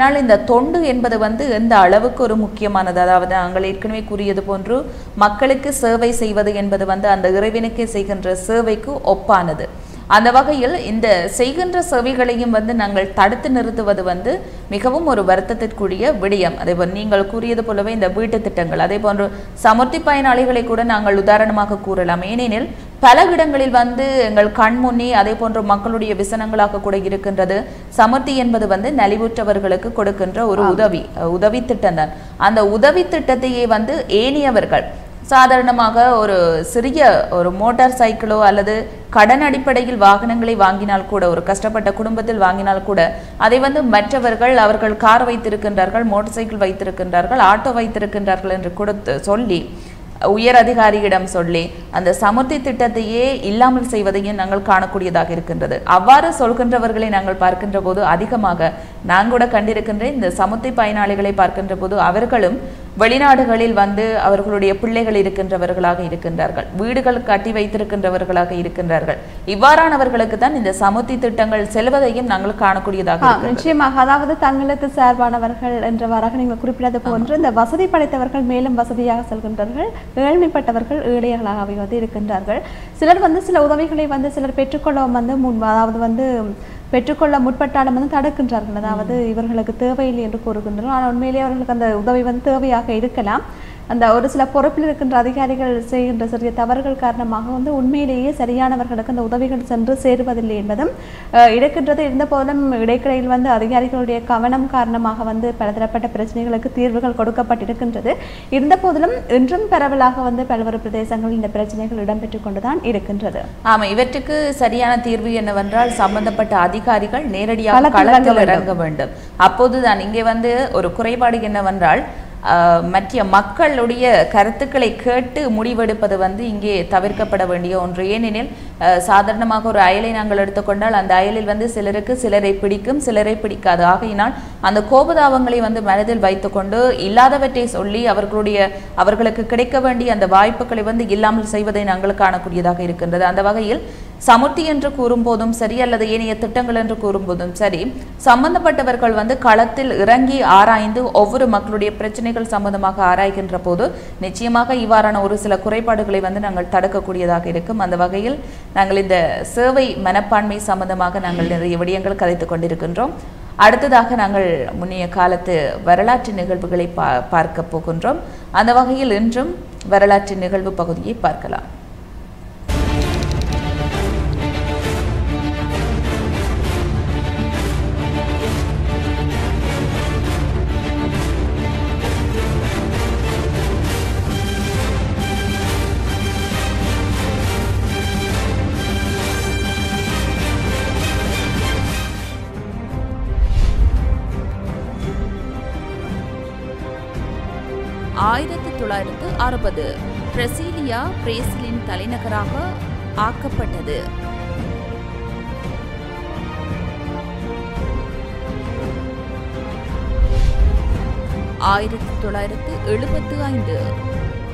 ஆகையினால் இந்த தொண்டு என்பது வந்து எந்த அளவுக்கு ஒரு முக்கியமானது? அதாவது நாங்கள் ஏற்கனவே கூறியது போன்று மக்களுக்கு சேவை செய்வது என்பது வந்து அந்த இறைவனுக்கு செய்கின்ற சேவைக்கு ஒப்பானது. அந்த வகையில் இந்த செய்கின்ற சேவைகளையும் வந்து நாங்கள் தடுத்து நிறுத்துவது வந்து மிகவும் ஒரு வருத்தத்திற்குரிய விடயம். அதே போல் நீங்கள் கூறியது போலவே இந்த வீட்டு திட்டங்கள் அதே போன்று சமுர்த்தி பயனாளிகளை கூட நாங்கள் உதாரணமாக கூறலாம். ஏனெனில் பல இடங்களில் வந்து எங்கள் கண் முன்னே அதே போன்ற மக்களுடைய விசனங்களாக கூட இருக்கின்றது. சமுர்த்தி என்பது வந்து நலிவுற்றவர்களுக்கு கொடுக்கின்ற ஒரு உதவி உதவி திட்டம் தான். அந்த உதவி திட்டத்தையே வந்து ஏனியவர்கள் சாதாரணமாக ஒரு சிறிய ஒரு மோட்டார் சைக்கிளோ அல்லது கடன் அடிப்படையில் வாகனங்களை வாங்கினால் கூட ஒரு கஷ்டப்பட்ட குடும்பத்தில் வாங்கினால் கூட அதை வந்து மற்றவர்கள் அவர்கள் கார் வைத்திருக்கின்றார்கள் மோட்டார் சைக்கிள் வைத்திருக்கின்றார்கள் ஆட்டோ வைத்திருக்கின்றார்கள் என்று கொடுத்து சொல்லி உயர் அதிகாரியிடம் சொல்லி அந்த சமுர்த்தி திட்டத்தையே இல்லாமல் செய்வதையும் நாங்கள் காணக்கூடியதாக இருக்கின்றது. அவ்வாறு சொல்கின்றவர்களை நாங்கள் பார்க்கின்ற போது அதிகமாக நான் கூட கண்டிருக்கின்ற இந்த சமுர்த்தி பயனாளிகளை பார்க்கின்ற போது அவர்களும் வெளிநாடுகளில் வந்து அவர்களுடைய பிள்ளைகள் இருக்கின்றவர்களாக இருக்கின்றார்கள். வீடுகள் கட்டி வைத்திருக்கின்றவர்களாக இருக்கின்றார்கள். இவ்வாறானவர்களுக்கு தான் இந்த சமுர்த்தி திட்டங்கள் செல்வதையும் நாங்கள் காணக்கூடியதாக நிச்சயமாக. அதாவது தங்களுக்கு சார்பானவர்கள் என்றவாறாக நீங்கள் குறிப்பிட்டது போன்று இந்த வசதி படைத்தவர்கள் மேலும் வசதியாக செல்கின்றார்கள். ஏழ்மைப்பட்டவர்கள் ஏழைகளாகவே வந்து இருக்கின்றார்கள். சிலர் வந்து சில உதவிகளை வந்து சிலர் பெற்றுக்கொள்ள வந்து முன் அதாவது வந்து பெற்றுக்கொள்ள முற்பட்டாலும் வந்து தடுக்கின்றார்கள். அதாவது இவர்களுக்கு தேவையில்லை என்று கூறுகின்றனர். ஆனால் உண்மையிலேயே அவர்களுக்கு அந்த உதவி வந்து தேவையாக இருக்கலாம். அந்த ஒரு சில பொறுப்பில் இருக்கின்ற அதிகாரிகள் செய்கின்ற சிறிய தவறுகள் காரணமாக வந்து உண்மையிலேயே சரியானவர்களுக்கு அந்த உதவிகள் சென்று சேருவதில்லை என்பதும் இருக்கின்றது. இருந்த போதிலும் இடைக்கிடையில் வந்து அதிகாரிகளுடைய கவனம் காரணமாக வந்து பலதரப்பட்ட பிரச்சனைகளுக்கு தீர்வுகள் கொடுக்கப்பட்டிருக்கின்றது. இருந்த போதிலும் இன்றும் பரவலாக வந்து பல்வேறு பிரதேசங்களில் இந்த பிரச்சனைகள் இடம்பெற்றுக் கொண்டுதான் இருக்கின்றது. ஆமா இவற்றுக்கு சரியான தீர்வு என்னவென்றால் சம்பந்தப்பட்ட அதிகாரிகள் நேரடியாக களத்தில் இறங்க வேண்டும். அப்போதுதான் இங்கே வந்து ஒரு குறைபாடு என்னவென்றால் மற்ற மக்களுடைய கருத்துக்களை கேட்டு முடிவெடுப்பது வந்து இங்கே தவிர்க்கப்பட வேண்டிய ஒன்று. ஏனெனில் சாதாரணமாக ஒரு அயலை நாங்கள் எடுத்துக்கொண்டால் அந்த அயலில் வந்து சிலருக்கு சிலரை பிடிக்கும் சிலரை பிடிக்காது. ஆகையினால் அந்த கோபதாபங்களை வந்து மனதில் வைத்துக்கொண்டு இல்லாதவற்றை சொல்லி அவர்களுடைய அவர்களுக்கு கிடைக்க வேண்டிய அந்த வாய்ப்புகளை வந்து இல்லாமல் செய்வதை நாங்கள் காணக்கூடியதாக இருக்கின்றது. அந்த வகையில் சமுர்த்தி என்று கூறும்போதும் சரி அல்லது ஏனைய திட்டங்கள் என்று கூறும்போதும் சரி சம்பந்தப்பட்டவர்கள் வந்து களத்தில் இறங்கி ஆராய்ந்து ஒவ்வொரு மக்களுடைய பிரச்சனைகள் சம்பந்தமாக ஆராய்கின்ற போது நிச்சயமாக இவ்வாறான ஒரு சில குறைபாடுகளை வந்து நாங்கள் தடுக்கக்கூடியதாக இருக்கும். அந்த வகையில் நாங்கள் இந்த சேவை மனப்பான்மை சம்பந்தமாக நாங்கள் நிறைய விடயங்கள் கதைத்துக் கொண்டிருக்கின்றோம். அடுத்ததாக நாங்கள் முன்னைய காலத்து வரலாற்று நிகழ்வுகளை பா பார்க்க போகின்றோம். அந்த வகையில் இன்றும் வரலாற்று நிகழ்வு பகுதியை பார்க்கலாம். அறுபது. பிரசீலியா பிரேசிலின் தலைநகராக ஆக்கப்பட்டது. ஆயிரத்தி தொள்ளாயிரத்து எழுபத்து ஐந்து.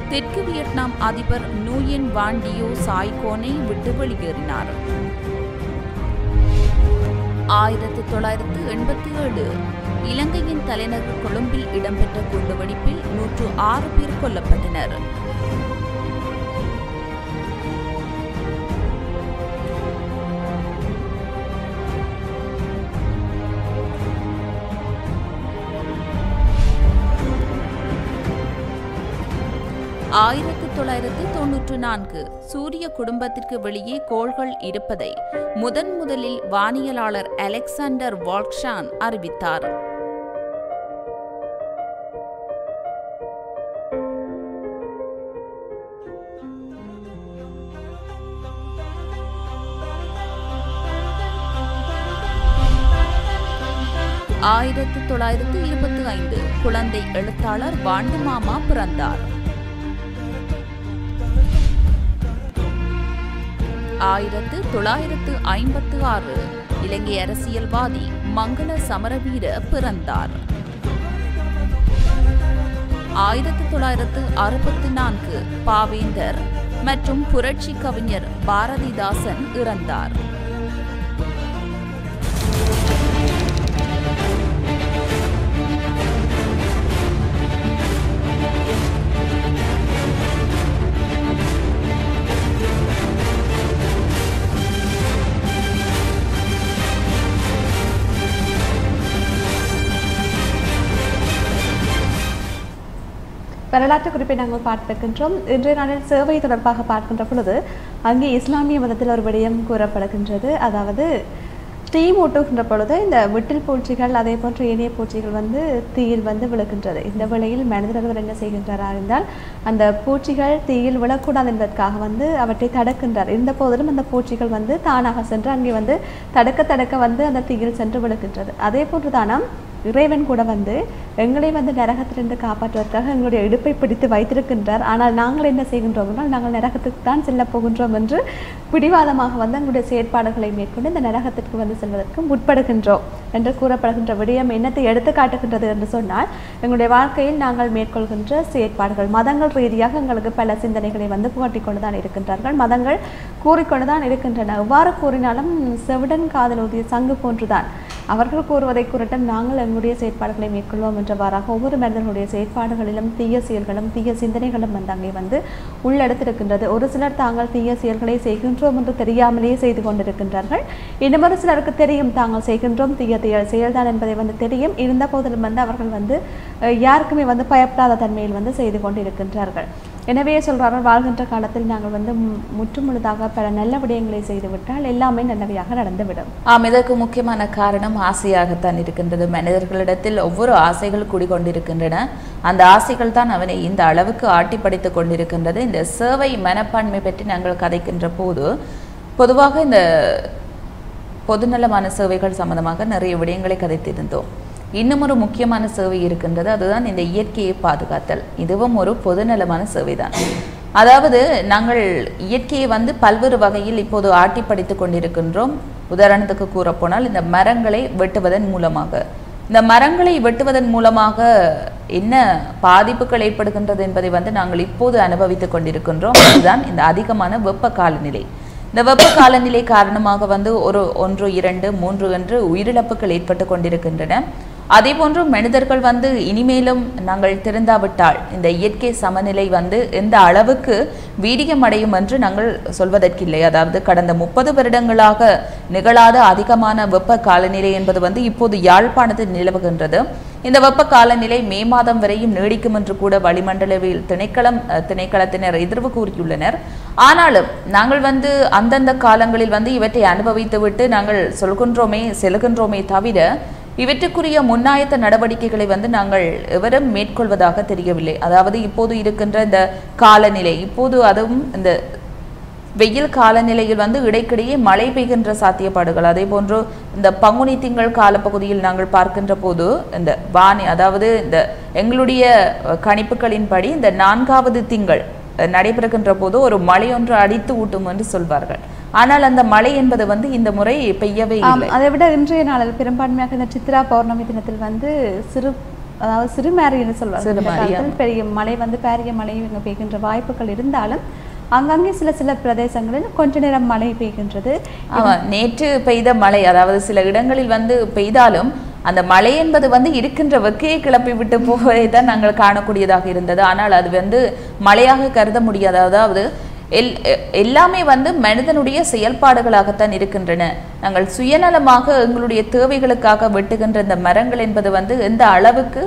தெற்கு வியட்நாம் அதிபர் நூயன் வாண்டியோ சாய்கோனை விட்டு வெளியேறினார். ஆயிரத்து தொள்ளாயிரத்து எண்பத்தி ஏழு. இலங்கையின் தலைநகர் கொழும்பில் இடம்பெற்ற குண்டுவெடிப்பில் நூற்று ஆறு பேர் கொல்லப்பட்டனர். ஆயிரத்து தொள்ளாயிரத்து தொன்னூற்று நான்கு சூரிய குடும்பத்திற்கு வெளியே கோள்கள் இருப்பதை முதன் முதலில் வானியலாளர் அலெக்சாண்டர் வால்க்ஷான் அறிவித்தார். ஆயிரத்து தொள்ளாயிரத்து இருபத்தி ஐந்து குழந்தை எழுத்தாளர் வாண்டு மாமா பிறந்தார். ஆயிரத்து தொள்ளாயிரத்து ஐம்பத்து ஆறு இலங்கை அரசியல்வாதி மங்கள சமரவீர பிறந்தார். ஆயிரத்து தொள்ளாயிரத்து அறுபத்தி நான்கு பாவேந்தர் மற்றும் புரட்சி கவிஞர் பாரதிதாசன் இறந்தார். வரலாற்று குறிப்பை நாங்கள் பார்த்திருக்கின்றோம். இன்றைய நாளில் சேவை தொடர்பாக பார்க்கின்ற பொழுது அங்கே இஸ்லாமிய மதத்தில் ஒரு விடயம் கூறப்படுகின்றது. அதாவது தீ மூட்டுகின்ற பொழுது இந்த விட்டில் பூச்சிகள் அதே போன்ற ஏனைய பூச்சிகள் வந்து தீயில் வந்து விழுகின்றது. இந்த வேளையில் மனிதர்கள் என்ன செய்கின்றாரா இருந்தால் அந்த பூச்சிகள் தீயில் விழக்கூடாது என்பதற்காக வந்து அவற்றை தடுக்கின்றார். இருந்த போதிலும் அந்த பூச்சிகள் வந்து தானாக சென்று அங்கே வந்து தடுக்க தடுக்க வந்து அந்த தீயில் சென்று விழுகின்றது. அதே போன்று தானம் இறைவன் கூட வந்து எங்களை வந்து நரகத்திலிருந்து காப்பாற்றுவதற்காக எங்களுடைய இடுப்பை பிடித்து வைத்திருக்கின்றார். ஆனால் நாங்கள் என்ன செய்கின்றோம் என்றால் நாங்கள் நரகத்துக்கு தான் செல்ல போகின்றோம் என்று பிடிவாதமாக வந்து எங்களுடைய செயற்பாடுகளை மேற்கொண்டு இந்த நரகத்திற்கு வந்து செல்வதற்கு முற்படுகின்றோம் என்று கூறப்படுகின்ற விடயம் என்னத்தை எடுத்து காட்டுகின்றது என்று சொன்னால் எங்களுடைய வாழ்க்கையில் நாங்கள் மேற்கொள்கின்ற செயற்பாடுகள் மதங்கள் ரீதியாக எங்களுக்கு பல சிந்தனைகளை வந்து புகட்டிக்கொண்டு தான் இருக்கின்றார்கள். மதங்கள் கூறிக்கொண்டு தான் இருக்கின்றன. எவ்வாறு கூறினாலும் செவிடன் காதல் ஊதிய சங்கு போன்றுதான். அவர்கள் கூறுவதை கூறட்டும் நாங்கள் தன்னுடைய செயற்பாடுகளை மேற்கொள்வோம் என்றவாறாக ஒவ்வொரு மனிதர்களுடைய செயற்பாடுகளிலும் தீய செயல்களும் தீய சிந்தனைகளும் வந்து அங்கே வந்து உள்ளெடுத்திருக்கின்றது. ஒரு சிலர் தாங்கள் தீய செயல்களை செய்கின்றோம் என்று தெரியாமலேயே செய்து கொண்டிருக்கின்றார்கள். இன்னும் சிலருக்கு தெரியும் தாங்கள் செய்கின்றோம் தீய தீய செயல்தான் என்பதை வந்து தெரியும். இருந்த போதிலும் வந்து அவர்கள் வந்து யாருக்குமே வந்து பயப்படாத தன்மையில் வந்து செய்து கொண்டு இருக்கின்றார்கள் எனவே சொல்கிறார்கள் வாழ்கின்ற காலத்தில் நாங்கள் வந்து முற்றுமுழுதாக பல நல்ல விடயங்களை செய்துவிட்டால் எல்லாமே நல்லவையாக நடந்துவிடும். ஆம் இதற்கு முக்கியமான காரணம் ஆசையாகத்தான் இருக்கின்றது. மனிதர்களிடத்தில் ஒவ்வொரு ஆசைகள் குடிகொண்டிருக்கின்றன. அந்த ஆசைகள் தான் அவனை இந்த அளவுக்கு ஆட்டி படித்து கொண்டிருக்கின்றது. இந்த சேவை மனப்பான்மை பற்றி நாங்கள் கதைக்கின்ற போது பொதுவாக இந்த பொதுநலமான சேவைகள் சம்பந்தமாக நிறைய விடயங்களை கதைத்திருந்தோம். இன்னும் ஒரு முக்கியமான சேவை இருக்கின்றது அதுதான் இந்த இயற்கையை பாதுகாத்தல். இதுவும் ஒரு பொதுநலமான சேவைதான். அதாவது நாங்கள் இயற்கையை வந்து பல்வேறு வகையில் இப்போது ஆட்டி படித்து கொண்டிருக்கின்றோம். உதாரணத்துக்கு கூறப்போனால் இந்த மரங்களை வெட்டுவதன் மூலமாக. இந்த மரங்களை வெட்டுவதன் மூலமாக என்ன பாதிப்புகள் ஏற்படுகின்றது என்பதை வந்து நாங்கள் இப்போது அனுபவித்துக் கொண்டிருக்கின்றோம். அதுதான் இந்த அதிகமான வெப்ப காலநிலை. இந்த வெப்ப காலநிலை காரணமாக வந்து ஒரு ஒன்று இரண்டு மூன்று என்று உயிரிழப்புகள் ஏற்பட்டு கொண்டிருக்கின்றன. அதேபோன்று மனிதர்கள் வந்து இனிமேலும் நாங்கள் திருந்தாவிட்டால் இந்த இயற்கை சமநிலை வந்து எந்த அளவுக்கு வீரியம் அடையும் என்று நாங்கள் சொல்வதற்கில்லை. அதாவது கடந்த முப்பது வருடங்களாக நிகழாத அதிகமான வெப்ப காலநிலை என்பது வந்து இப்போது யாழ்ப்பாணத்தில் நிலவுகின்றது. இந்த வெப்ப காலநிலை மே மாதம் வரையும் நீடிக்கும் என்று கூட வளிமண்டலவில் திணைக்களம் அஹ், திணைக்களத்தினர் எதிர்வு கூறியுள்ளனர். ஆனாலும் நாங்கள் வந்து அந்தந்த காலங்களில் வந்து இவற்றை அனுபவித்துவிட்டு நாங்கள் சொல்கின்றோமே செல்கின்றோமே தவிர இவற்றுக்குரிய முன்னாயத்த நடவடிக்கைகளை வந்து நாங்கள் எவரும் மேற்கொள்வதாக தெரியவில்லை. அதாவது இப்போது இருக்கின்ற இந்த காலநிலை இப்போது அதுவும் இந்த வெயில் காலநிலையில் வந்து இடைக்கிடையே மழை பெய்கின்ற சாத்தியப்பாடுகள். அதே போன்று இந்த பங்குனி திங்கள் காலப்பகுதியில் நாங்கள் பார்க்கின்ற போது இந்த வானி அதாவது இந்த எங்களுடைய கணிப்புகளின்படி இந்த நான்காவது திங்கள் நடைபெறுகின்ற போது ஒரு மழை ஒன்று அடித்து ஊட்டும் என்று சொல்வார்கள். ஆனால் அந்த மழை என்பது வந்து இந்த முறை பெய்யவே இல்லை. அதை விட இன்றைய நாளில் பெரும்பான்மையாக இந்த சித்ரா பௌர்ணமி தினத்தில் வந்து சிறு அதாவது சிறுமாரி என்று சொல்வாங்க பெரிய மழை வந்து பெரிய மழை இங்கே பெய்கின்ற வாய்ப்புகள் இருந்தாலும் அங்கங்கே சில சில பிரதேசங்களில் கொஞ்ச நேரம் மழை பெய்கின்றது. நேற்று பெய்த மழை அதாவது சில இடங்களில் வந்து பெய்தாலும் அந்த மழை என்பது வந்து இருக்கின்ற வெக்கையை கிளப்பி விட்டு போவதை தான் நாங்கள் காணக்கூடியதாக இருந்தது. ஆனால் அது வந்து மழையாக கருத முடியாது. அதாவது எல் எல்லாமே வந்து மனிதனுடைய செயல்பாடுகளாகத்தான் இருக்கின்றன. நாங்கள் சுயநலமாக எங்களுடைய தேவைகளுக்காக வெட்டுகின்ற இந்த மரங்கள் என்பது வந்து எந்த அளவுக்கு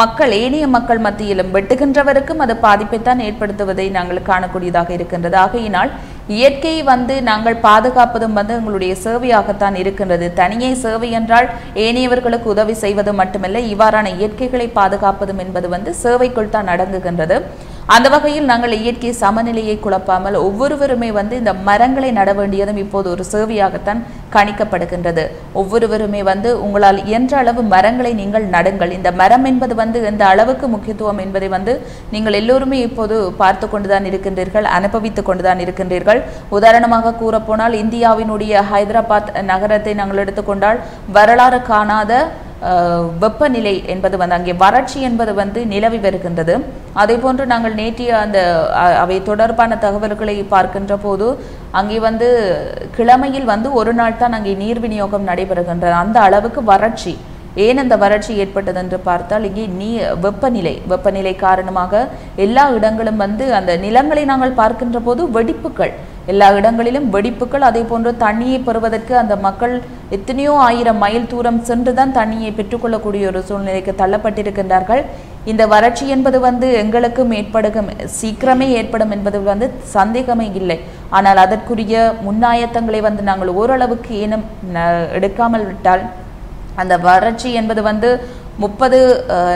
மக்கள் ஏனைய மக்கள் மத்தியிலும் வெட்டுகின்றவருக்கும் அது பாதிப்பைத்தான் ஏற்படுத்துவதை நாங்கள் காணக்கூடியதாக இருக்கின்றது. ஆகையினால் இயற்கையை வந்து நாங்கள் பாதுகாப்பதும் வந்து எங்களுடைய சேவையாகத்தான் இருக்கின்றது. தனியே சேவை என்றால் ஏனையவர்களுக்கு உதவி செய்வது மட்டுமல்ல இவ்வாறான இயற்கைகளை பாதுகாப்பதும் என்பது வந்து சேவைக்குள் தான் அடங்குகின்றது. அந்த வகையில் நாங்கள் இயற்கை சமநிலையை குழப்பாமல் ஒவ்வொருவருமே வந்து இந்த மரங்களை நட வேண்டியதும் இப்போது ஒரு சேவையாகத்தான் கணிக்கப்படுகின்றது. ஒவ்வொருவருமே வந்து உங்களால் என்ற அளவு மரங்களை நீங்கள் நடுங்கள். இந்த மரம் என்பது வந்து எந்த அளவுக்கு முக்கியத்துவம் என்பதை வந்து நீங்கள் எல்லோருமே இப்போது பார்த்து கொண்டுதான் இருக்கின்றீர்கள் அனுபவித்துக் கொண்டுதான் இருக்கின்றீர்கள். உதாரணமாக கூறப்போனால் இந்தியாவினுடைய ஹைதராபாத் நகரத்தை நாங்கள் எடுத்துக்கொண்டால் வரலாறு காணாத வெப்பநிலை என்பது வந்து அங்கே வறட்சி என்பது வந்து நிலவி வருகின்றது. அதே போன்று நாங்கள் நேற்றைய அந்த அவை தொடர்பான தகவல்களை பார்க்கின்ற போது அங்கே வந்து கிழமையில் வந்து ஒரு நாள் தான் அங்கே நீர் விநியோகம் நடைபெறுகின்றது அந்த அளவுக்கு வறட்சி. ஏன் அந்த வறட்சி ஏற்பட்டது என்று பார்த்தால் இங்கே நீ வெப்பநிலை வெப்பநிலை காரணமாக எல்லா இடங்களும் வந்து அந்த நிலங்களை நாங்கள் பார்க்கின்ற போது வெடிப்புகள். எல்லா இடங்களிலும் வெடிப்புகள் அதே போன்று தண்ணியை பெறுவதற்கு அந்த மக்கள் எத்தனையோ ஆயிரம் மைல் தூரம் சென்றுதான் தண்ணியை பெற்றுக்கொள்ளக்கூடிய ஒரு சூழ்நிலைக்கு தள்ளப்பட்டிருக்கின்றார்கள். இந்த வறட்சி என்பது வந்து எங்களுக்கும் ஏற்படுகும் சீக்கிரமே ஏற்படும் என்பது வந்து சந்தேகமே இல்லை. ஆனால் அதற்குரிய முன்னாயத்தங்களை வந்து நாங்கள் ஓரளவுக்கு ஏனும் எடுக்காமல் விட்டால் அந்த வறட்சி என்பது வந்து முப்பது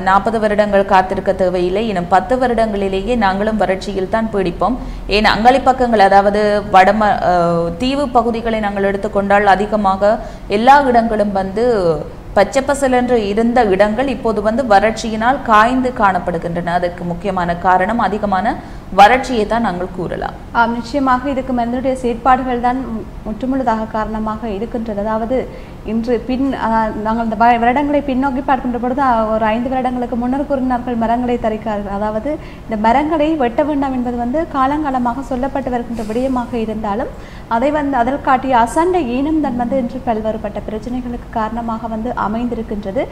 நாற்பது வருடங்கள் காத்திருக்க தேவையில்லை. இன்னும் பத்து வருடங்களிலேயே நாங்களும் வறட்சியில் தான் பீடிப்போம். ஏன் அங்காளி பக்கங்கள் அதாவது வடம தீவு பகுதிகளை நாங்கள் எடுத்துக்கொண்டால் அதிகமாக எல்லா இடங்களும் வந்து பச்சை பசலென்று இருந்த இடங்கள் இப்போது வந்து வறட்சியினால் காய்ந்து காணப்படுகின்றன. அதற்கு முக்கியமான காரணம் அதிகமான வறட்சியை தான் நாங்கள் கூறலாம். நிச்சயமாக இதுக்கு மனிதனுடைய செயற்பாடுகள் தான் முற்றுமுழுதாக காரணமாக இருக்கின்றது. அதாவது இன்று பின் நாங்கள் இந்த வ- வருடங்களை பின்னோக்கி பார்க்கின்ற பொழுது ஒரு ஐந்து வருடங்களுக்கு முன்னர் கூறினார்கள் மரங்களை தரிக்கிறார்கள் அதாவது இந்த மரங்களை வெட்ட வேண்டாம் என்பது வந்து காலங்காலமாக சொல்லப்பட்டு வருகின்ற விடயமாக இருந்தாலும் அதை வந்து அதற்காட்டிய அசண்டை ஈனம் தன் வந்து இன்று பல்வேறுபட்ட பிரச்சனைகளுக்கு காரணமாக வந்து அமைந்திருக்கின்றது.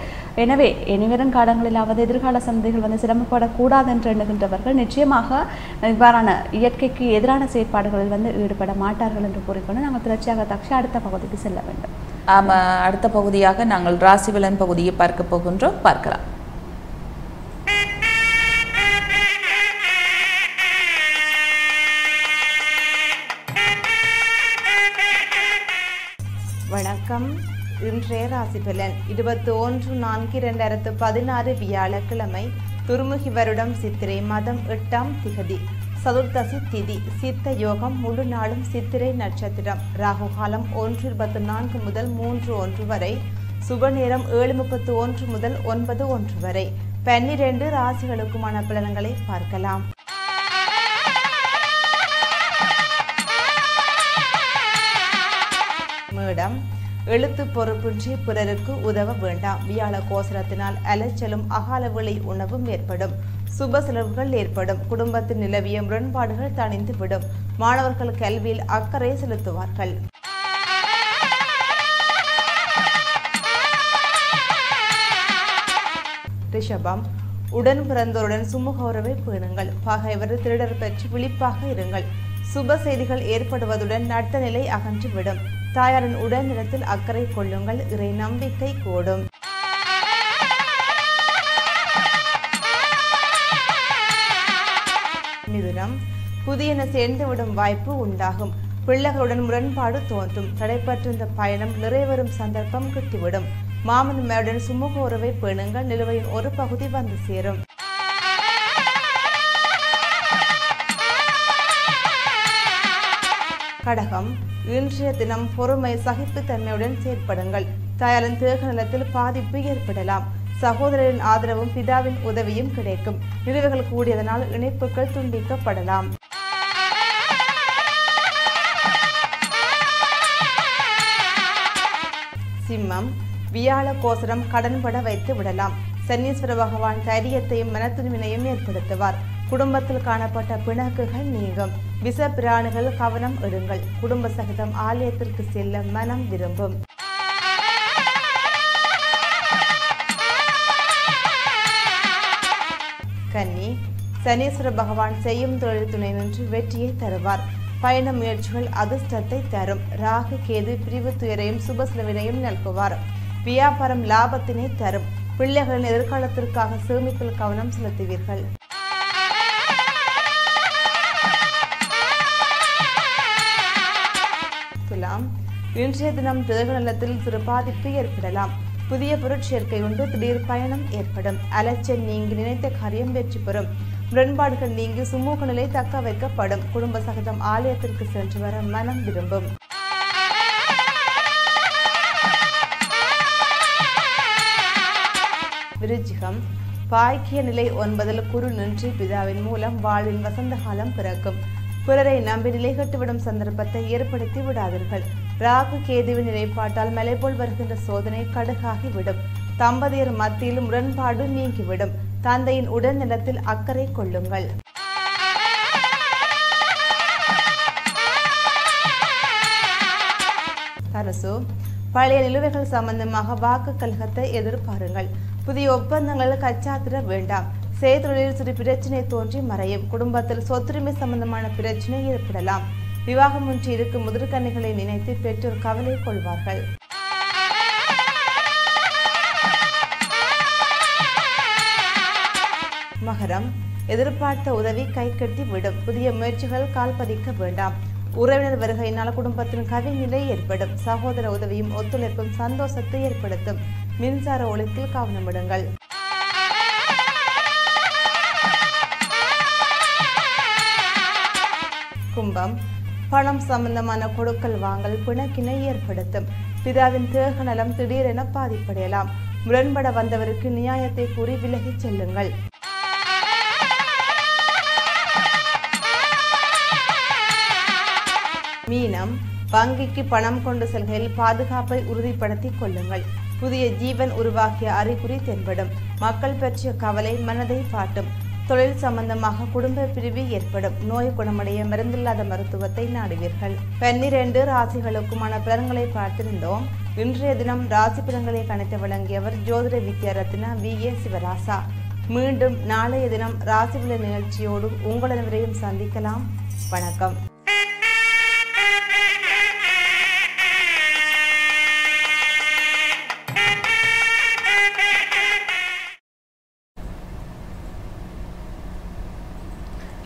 எனவே இனிவரும் காலங்களிலாவது எதிர்கால சந்தைகள் வந்து சிரமப்படக்கூடாது என்று எண்ணுகின்றவர்கள் நிச்சயமாக இவ்வாறான இயற்கைக்கு எதிரான செயற்பாடுகளில் வந்து ஈடுபட மாட்டார்கள் என்று கூறிக்கொண்டு நாங்கள் தொடர்ச்சியாக தக்ஷ அடுத்த பகுதிக்கு செல்ல வேண்டும். ஆமாம் அடுத்த பகுதியாக நாங்கள் ராசிபலன் பகுதியை பார்க்க போகின்றோம். பார்க்கலாம். இன்றைய ராசி பலன். இருபத்தி ஒன்று நான்கு இரண்டாயிரத்து பதினாறு வியாழக்கிழமை துருமுகி வருடம் சித்திரை மாதம் எட்டாம் திகதி. சதுர்த்தசி திதி சித்த யோகம் முழு நாளும் சித்திரை நட்சத்திரம். ராகுகாலம் ஒன்று இருபத்தி நான்கு முதல் மூன்று ஒன்று வரை. சுப நேரம் ஏழு முப்பத்து ஒன்று முதல் ஒன்பது ஒன்று வரை. பன்னிரண்டு ராசிகளுக்குமான பலன்களை பார்க்கலாம். மேடம் எழுத்து பொறுப்பின்றி பிறருக்கு உதவ வேண்டாம். வியாழ கோசரத்தினால் அலைச்சலும் அகால விளை உணவும் ஏற்படும். சுப செலவுகள் ஏற்படும். குடும்பத்தில் நிலவிய முரண்பாடுகள் தணிந்து விடும் மாணவர்கள் கல்வியில் அக்கறை செலுத்துவார்கள். ரிஷபம் உடன் பிறந்தோருடன் சுமூக உறவை பேணுங்கள். பகைவர் திருடர் பற்றி விழிப்பாக இருங்கள். சுப செய்திகள் ஏற்படுவதுடன் நட்ட நிலை அகன்றுவிடும். தாயாரின் உடல் நிலத்தில் அக்கறை கொள்ளுங்கள் இறை நம்பிக்கை கூடும். மிதுனம் புதியன சேர்ந்துவிடும் வாய்ப்பு உண்டாகும். பிள்ளைகளுடன் முரண்பாடு தோன்றும். தடைப்பட்டிருந்த பயணம் நிறைவேறும் சந்தர்ப்பம் கிட்டிவிடும். மாமன் மேடன் சுமூக உறவை பேணுங்கள் நிலுவையின் ஒரு பகுதி வந்து சேரும். கடகம். இன்றைய தினம் பொறுமை சகிப்புத்தன்மையுடன் செயற்படுங்கள். தாயாரின் தேக நலத்தில் பாதிப்பு ஏற்படலாம். சகோதரரின் ஆதரவும் பிதாவின் உதவியும் கிடைக்கும். நிலுவைகள் கூடியதனால் இணைப்புகள் துண்டிக்கப்படலாம். சிம்மம் வியாழ கோசரம் கடன்பட வைத்து விடலாம். சன்னீஸ்வர பகவான் தைரியத்தையும் மனத்துணிவினையும் ஏற்படுத்துவார். குடும்பத்தில் காணப்பட்ட பிணக்குகள் நீங்கும். விஷ பிராணிகள் கவனம் எடுங்கள். குடும்ப சகிதம் ஆலயத்திற்கு செல்ல மனம் விரும்பும். கன்னி சனீஸ்வர பகவான் செய்யும் தொழில் துணை நின்று வெற்றியை தருவார். பயண முயற்சிகள் அதிர்ஷ்டத்தை தரும். ராகு கேது பிரிவு துயரையும் சுபசிலவினையும் நல்குவார். வியாபாரம் லாபத்தினை தரும். பிள்ளைகளின் எதிர்காலத்திற்காக சேமிப்பில் கவனம் செலுத்துவீர்கள். துலாம் இன்றைய தினம் தேகநலத்தில் சிறு பாதிப்பு ஏற்படலாம். புதிய பொருட்சேர்க்கை உண்டு திடீர் பயணம் ஏற்படும். அலட்சியம் நீங்கி நினைத்த காரியம் வெற்றி பெறும். முரண்பாடுகள் நீங்கி சுமூக நிலை தக்க வைக்கப்படும். குடும்ப சகஜம் ஆலயத்திற்கு சென்று வர மனம் விரும்பும். விருச்சிகம். பாய்க்கிய நிலை ஒன்பதில் குரு நின்று பிதாவின் மூலம் வாழ்வின் வசந்த காலம் பிறக்கும். பிறரை நம்பி நிலை கட்டுவிடும் சந்தர்ப்பத்தை ஏற்படுத்தி விடாதீர்கள். ராகு கேதுவின் நிலைப்பாட்டால் மலை போல் வருகின்ற சோதனை கடுகாகிவிடும். தம்பதியர் மத்தியில் முரண்பாடு நீங்கிவிடும். தந்தையின் உடல்நலத்தில் அக்கறை கொள்ளுங்கள். அரசு பழைய நிலுவைகள் சம்பந்தமாக வாக்கு கழகத்தை எதிர்பாருங்கள். புதிய ஒப்பந்தங்கள் கச்சாத்திர வேண்டாம். செய்தொழில் சிறு பிரச்சனை தோன்றி மறையும். குடும்பத்தில் சொத்துரிமை சம்பந்தமான பிரச்சனை ஏற்படலாம். விவாகமின்றி இருக்கும் முதிர்கன்னிகளை நினைத்து பெற்றோர் கவலை கொள்வார்கள். மகரம். எதிர்பார்த்த உதவி கைகட்டி விடும். புதிய முயற்சிகள் கால் பதிக்க வேண்டாம். உறவினர் வருகையினால் குடும்பத்தின் கவிநிலை ஏற்படும். சகோதர உதவியும் ஒத்துழைப்பும் சந்தோஷத்தை ஏற்படுத்தும். மின்சார ஒழுக்கில் கவனமிடுங்கள். கும்பம். பணம் சம்பந்தமான கொடுக்கல் வாங்கல் பிணக்கினை ஏற்படுத்தும். பிதாவின் தேக நலம் திடீரென பாதிப்படையலாம். முரண்பட வந்தவருக்கு நியாயத்தை கூறி விலகிச் செல்லுங்கள். மீனம் வங்கிக்கு பணம் கொண்டு செல்கையில் பாதுகாப்பை உறுதிப்படுத்திக் கொள்ளுங்கள். புதிய ஜீவன் உருவாக்கிய அறிகுறி தென்படும். மக்கள் பற்றிய கவலை மனதை பாட்டும். தொழில் சம்பந்தமாக குடும்ப பிரிவு ஏற்படும். நோய் குணமடைய மருந்தில்லாத மருத்துவத்தை நாடுவீர்கள். பன்னிரண்டு ராசிகளுக்குமான பலன்களை பார்த்திருந்தோம். இன்றைய தினம் ராசி பலன்களை கணித்து வழங்கியவர் ஜோதிட வித்யாரத்னா வி. ஏ. சிவராசா. மீண்டும் நாளைய தினம் ராசி பலன் நிகழ்ச்சியோடு உங்கள் சந்திக்கலாம். வணக்கம்.